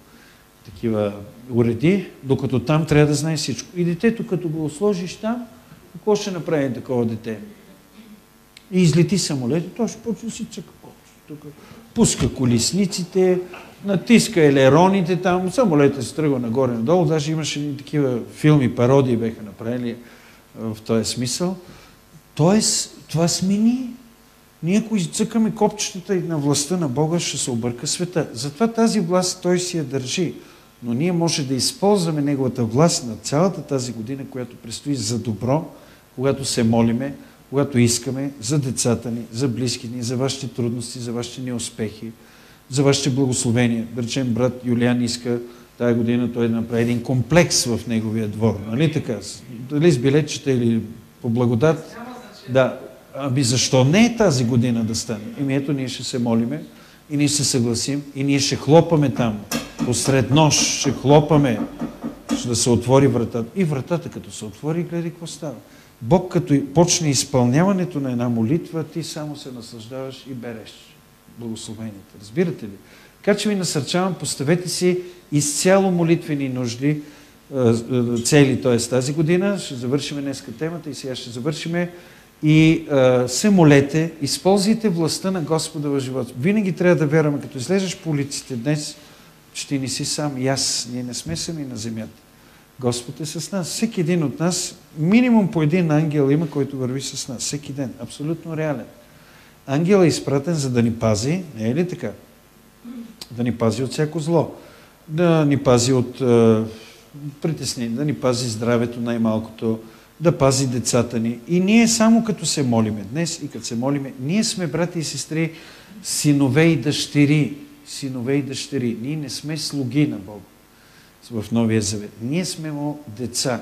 такива уреди, докато там трябва да знае всичко. И детето, като го сложиш там, какво ще направи такова дете? И излети самолет, то ще почне си цъка. Тук пуска колесниците, натиска елероните там, самолетът се тръгва нагоре-надолу, даже имаше такива филми, пародии беха направили в този смисъл. Тоест, това смени. Ние ако изцъкаме копчетата и на властта на Бога, ще се обърка света. Затова тази власт той си я държи. Но ние може да използваме неговата власт на цялата тази година, която предстои за добро, когато се молиме, когато искаме за децата ни, за близките ни, за вашите трудности, за вашите неуспехи, за вашите благословения. Да речем, брат Юлиан иска тази година той да направи един комплекс в неговия двор. Нали така? Дали с билетчета или по благодат? Да. Ами защо не е тази година да стане? Еми ето ние ще се молиме и ние ще съгласим и ние ще хлопаме там. Посред нощ ще хлопаме, ще да се отвори вратата. И вратата като се отвори, гледай какво става. Бог като почне изпълняването на една молитва, ти само се наслаждаваш и береш благословенията. Разбирате ли? Така че ви насърчавам, поставете си изцяло молитвени нужди, цели, т.е. тази година. Ще завършим днеска темата и сега ще завършиме. И а, се молете, използвайте властта на Господа в живота. Винаги трябва да вярваме, като излезеш по улиците днес, ще не си сам и аз. Ние не сме сами на земята. Господ е с нас. Всеки един от нас, минимум по един ангел има, който върви с нас. Всеки ден. Абсолютно реален. Ангел е изпратен, за да ни пази, не е ли така? Да ни пази от всяко зло. Да ни пази от е, притеснение, да ни пази здравето най-малкото, да пази децата ни. И ние само като се молиме днес и като се молиме, ние сме, брати и сестри, синове и дъщери. Синове и дъщери. Ние не сме слуги на Бога в Новия Завет. Ние сме му деца.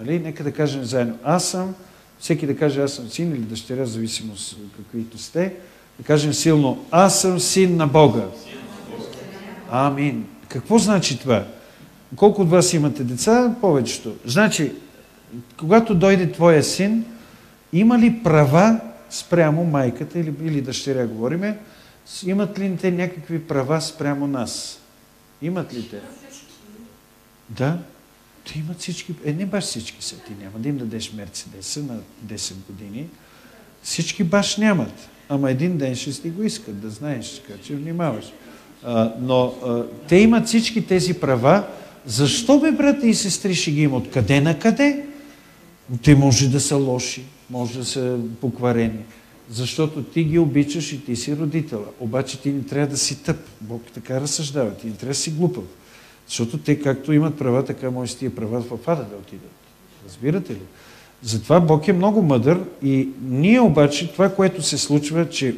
Нали? Нека да кажем заедно. Аз съм, всеки да каже аз съм син или дъщеря, зависимост каквито сте. Да кажем силно, аз съм син на Бога. Амин. Какво значи това? Колко от вас имате деца? Повечето. Значи, когато дойде твоя син, има ли права спрямо майката или, или дъщеря, говориме, имат ли те някакви права спрямо нас? Имат ли те? Да, те имат всички, е не баш всички са, няма да им дадеш Мерцедеса на 10 години. Всички баш нямат, ама един ден ще си го искат, да знаеш, така че внимаваш. А, но а, те имат всички тези права. Защо бе, брата и сестри, ще ги има? Откъде на къде? Те може да са лоши, може да са покварени. Защото ти ги обичаш и ти си родителя. Обаче ти не трябва да си тъп. Бог така разсъждава. Ти не трябва да си глупав. Защото те както имат права, така може с тия права в ада да отидат. Разбирате ли? Затова Бог е много мъдър и ние обаче, това, което се случва, че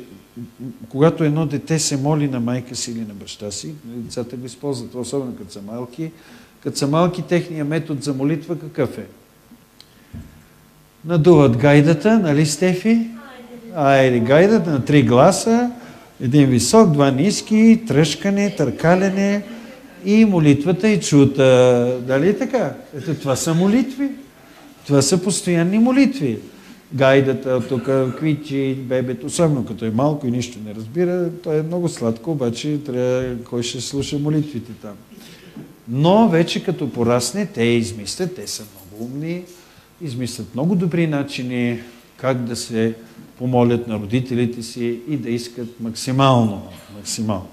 когато едно дете се моли на майка си или на баща си, децата го използват, особено като са малки, като са малки, техния метод за молитва какъв е? Надуват гайдата, нали Стефи? Айде, гайдата на три гласа, един висок, два ниски, тръжкане, търкалене, и молитвата е чута. Дали така? Ето, това са молитви. Това са постоянни молитви. Гайдата, тук квичи, бебето, особено като е малко и нищо не разбира, то е много сладко, обаче трябва, кой ще слуша молитвите там. Но вече като порасне, те измислят, те са много умни, измислят много добри начини как да се помолят на родителите си и да искат максимално, максимално.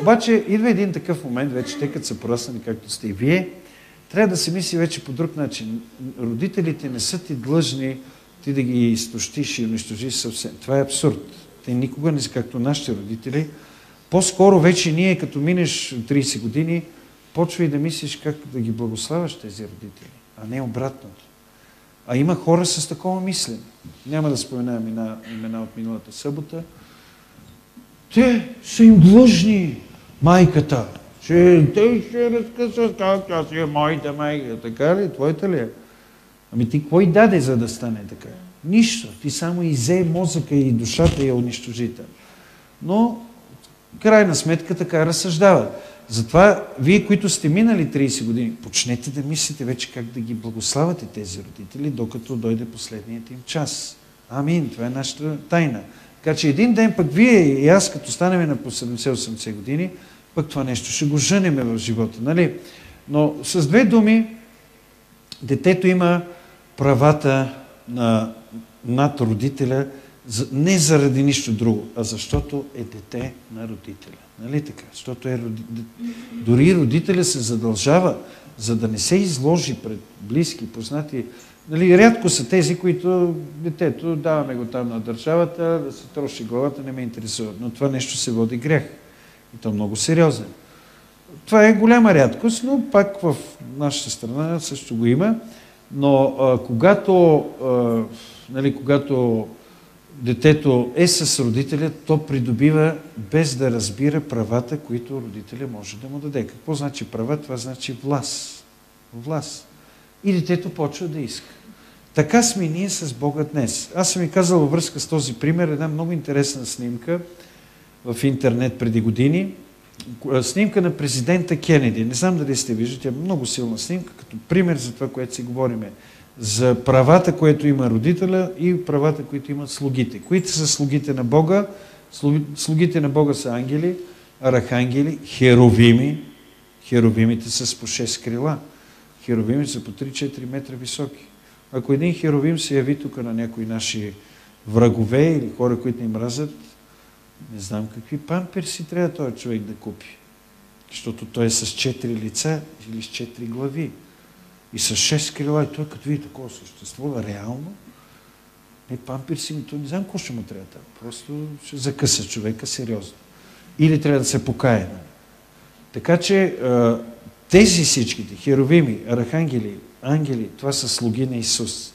Обаче идва един такъв момент, вече те като са пораснали, както сте и вие, трябва да се мисли вече по друг начин. Родителите не са ти длъжни ти да ги изтощиш и унищожиш съвсем. Това е абсурд. Те никога не са както нашите родители. По-скоро вече ние, като минеш 30 години, почвай да мислиш как да ги благославяш тези родители, а не обратното. А има хора с такова мислене. Няма да споменавам имена от миналата събота. Те са им длъжни майката. Че те ще разкъсват как тя си е моята майка. Така ли? Твоята ли е? Ами ти кой даде, за да стане така? Нищо. Ти само изе мозъка и душата я унищожита. Но, крайна сметка, така разсъждават. Затова, вие, които сте минали 30 години, почнете да мислите вече как да ги благославате тези родители, докато дойде последният им час. Амин. Това е нашата тайна. Така че един ден пък вие и аз, като станем на по 70-80 години, пък това нещо ще го женеме в живота. Нали? Но с две думи, детето има правата на, над родителя не заради нищо друго, а защото е дете на родителя. Нали така? Защото е роди... дори родителя се задължава, за да не се изложи пред близки, познати. Нали, рядко са тези, които детето, даваме го там на държавата, да се троши главата, не ме интересува. Но това нещо се води грях. И то много сериозен. Това е голяма рядкост, но пак в нашата страна също го има. Но а, когато, а, нали, когато детето е с родителя, то придобива без да разбира правата, които родителя може да му даде. Какво значи права? Това значи власт. Власт. И детето почва да иска. Така сме ние с Бога днес. Аз съм ви казал във връзка с този пример една много интересна снимка в интернет преди години. Снимка на президента Кенеди. Не знам дали сте виждате, е много силна снимка, като пример за това, което си говориме за правата, което има родителя и правата, които имат слугите. Които са слугите на Бога? Слугите на Бога са ангели, архангели, херовими. Херовимите са с по 6 крила. Херовими са по 3-4 метра високи. Ако един херовим се яви тук на някои наши врагове или хора, които ни мразят, не знам какви памперси трябва този човек да купи. Защото той е с 4 лица или с 4 глави и с шест крила, и той като види такова същество, реално, не памперси ми, той не знам какво ще му трябва там. Просто ще закъса човека сериозно. Или трябва да се. Нали? Така че тези всичките, херовими, архангели, ангели, това са слуги на Исус.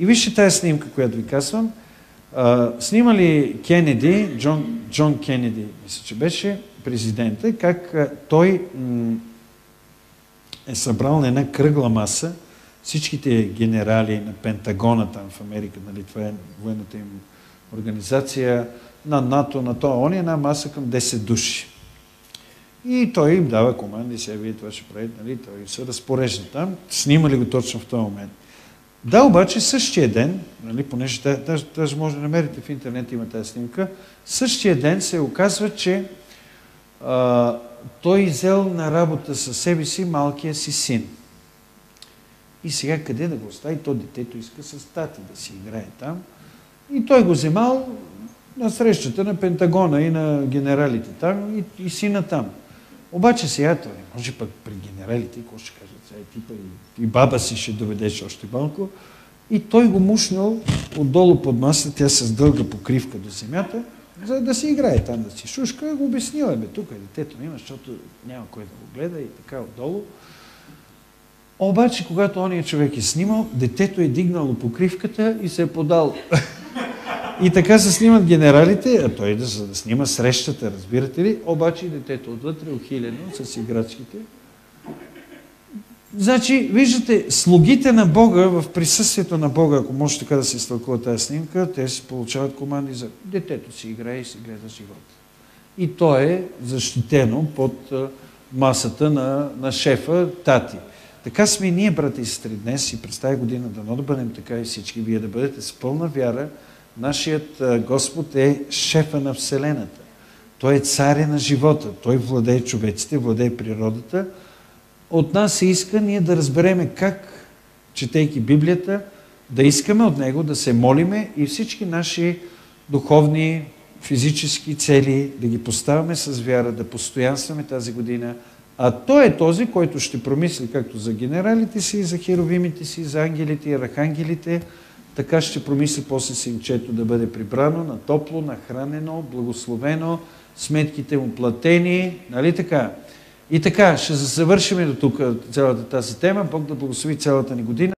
И вижте тази снимка, която ви казвам. снимали Кенеди, Джон, Джон Кенеди, мисля, че беше президента, как той е събрал на една кръгла маса всичките генерали на Пентагона там в Америка, нали, това е военната им организация, на НАТО, на това, он е една маса към 10 души. И той им дава команди, сега вие това ще прави, нали, той се разпорежда там, снимали го точно в този момент. Да, обаче същия ден, нали, понеже даже, даже може да намерите в интернет, има тази снимка, същия ден се оказва, че а, той изел на работа със себе си малкия си син. И сега къде да го остави? То детето иска с тати да си играе там. И той го вземал на срещата на Пентагона и на генералите там и, и сина там. Обаче сега той може пък при генералите, какво ще кажат сега, типа и, и баба си ще доведеш още малко. И той го мушнал отдолу под маса, тя с дълга покривка до земята, за да си играе там, да си шушка, го обяснила, бе, тук е детето има, защото няма кой да го гледа и така отдолу. Обаче, когато ония човек е снимал, детето е дигнало покривката и се е подал. и така се снимат генералите, а той да, да снима срещата, разбирате ли? Обаче и детето отвътре, ухилено с играчките. Значи, виждате, слугите на Бога, в присъствието на Бога, ако може така да се изтълкува тази снимка, те си получават команди за детето си играе и си гледа живота. И то е защитено под масата на, на шефа Тати. Така сме ние, брата и сестри, днес и през тази година, да бъдем така и всички, вие да бъдете с пълна вяра. Нашият Господ е шефа на Вселената. Той е царя на живота. Той владее човеците, владее природата, от нас се иска ние да разбереме как, четейки Библията, да искаме от Него да се молиме и всички наши духовни, физически цели да ги поставяме с вяра, да постоянстваме тази година. А Той е този, който ще промисли както за генералите си, за херовимите си, за ангелите и архангелите, така ще промисли после синчето да бъде прибрано на топло, нахранено, благословено, сметките му платени, нали така? И така, ще завършим до тук цялата тази тема. Бог да благослови цялата ни година.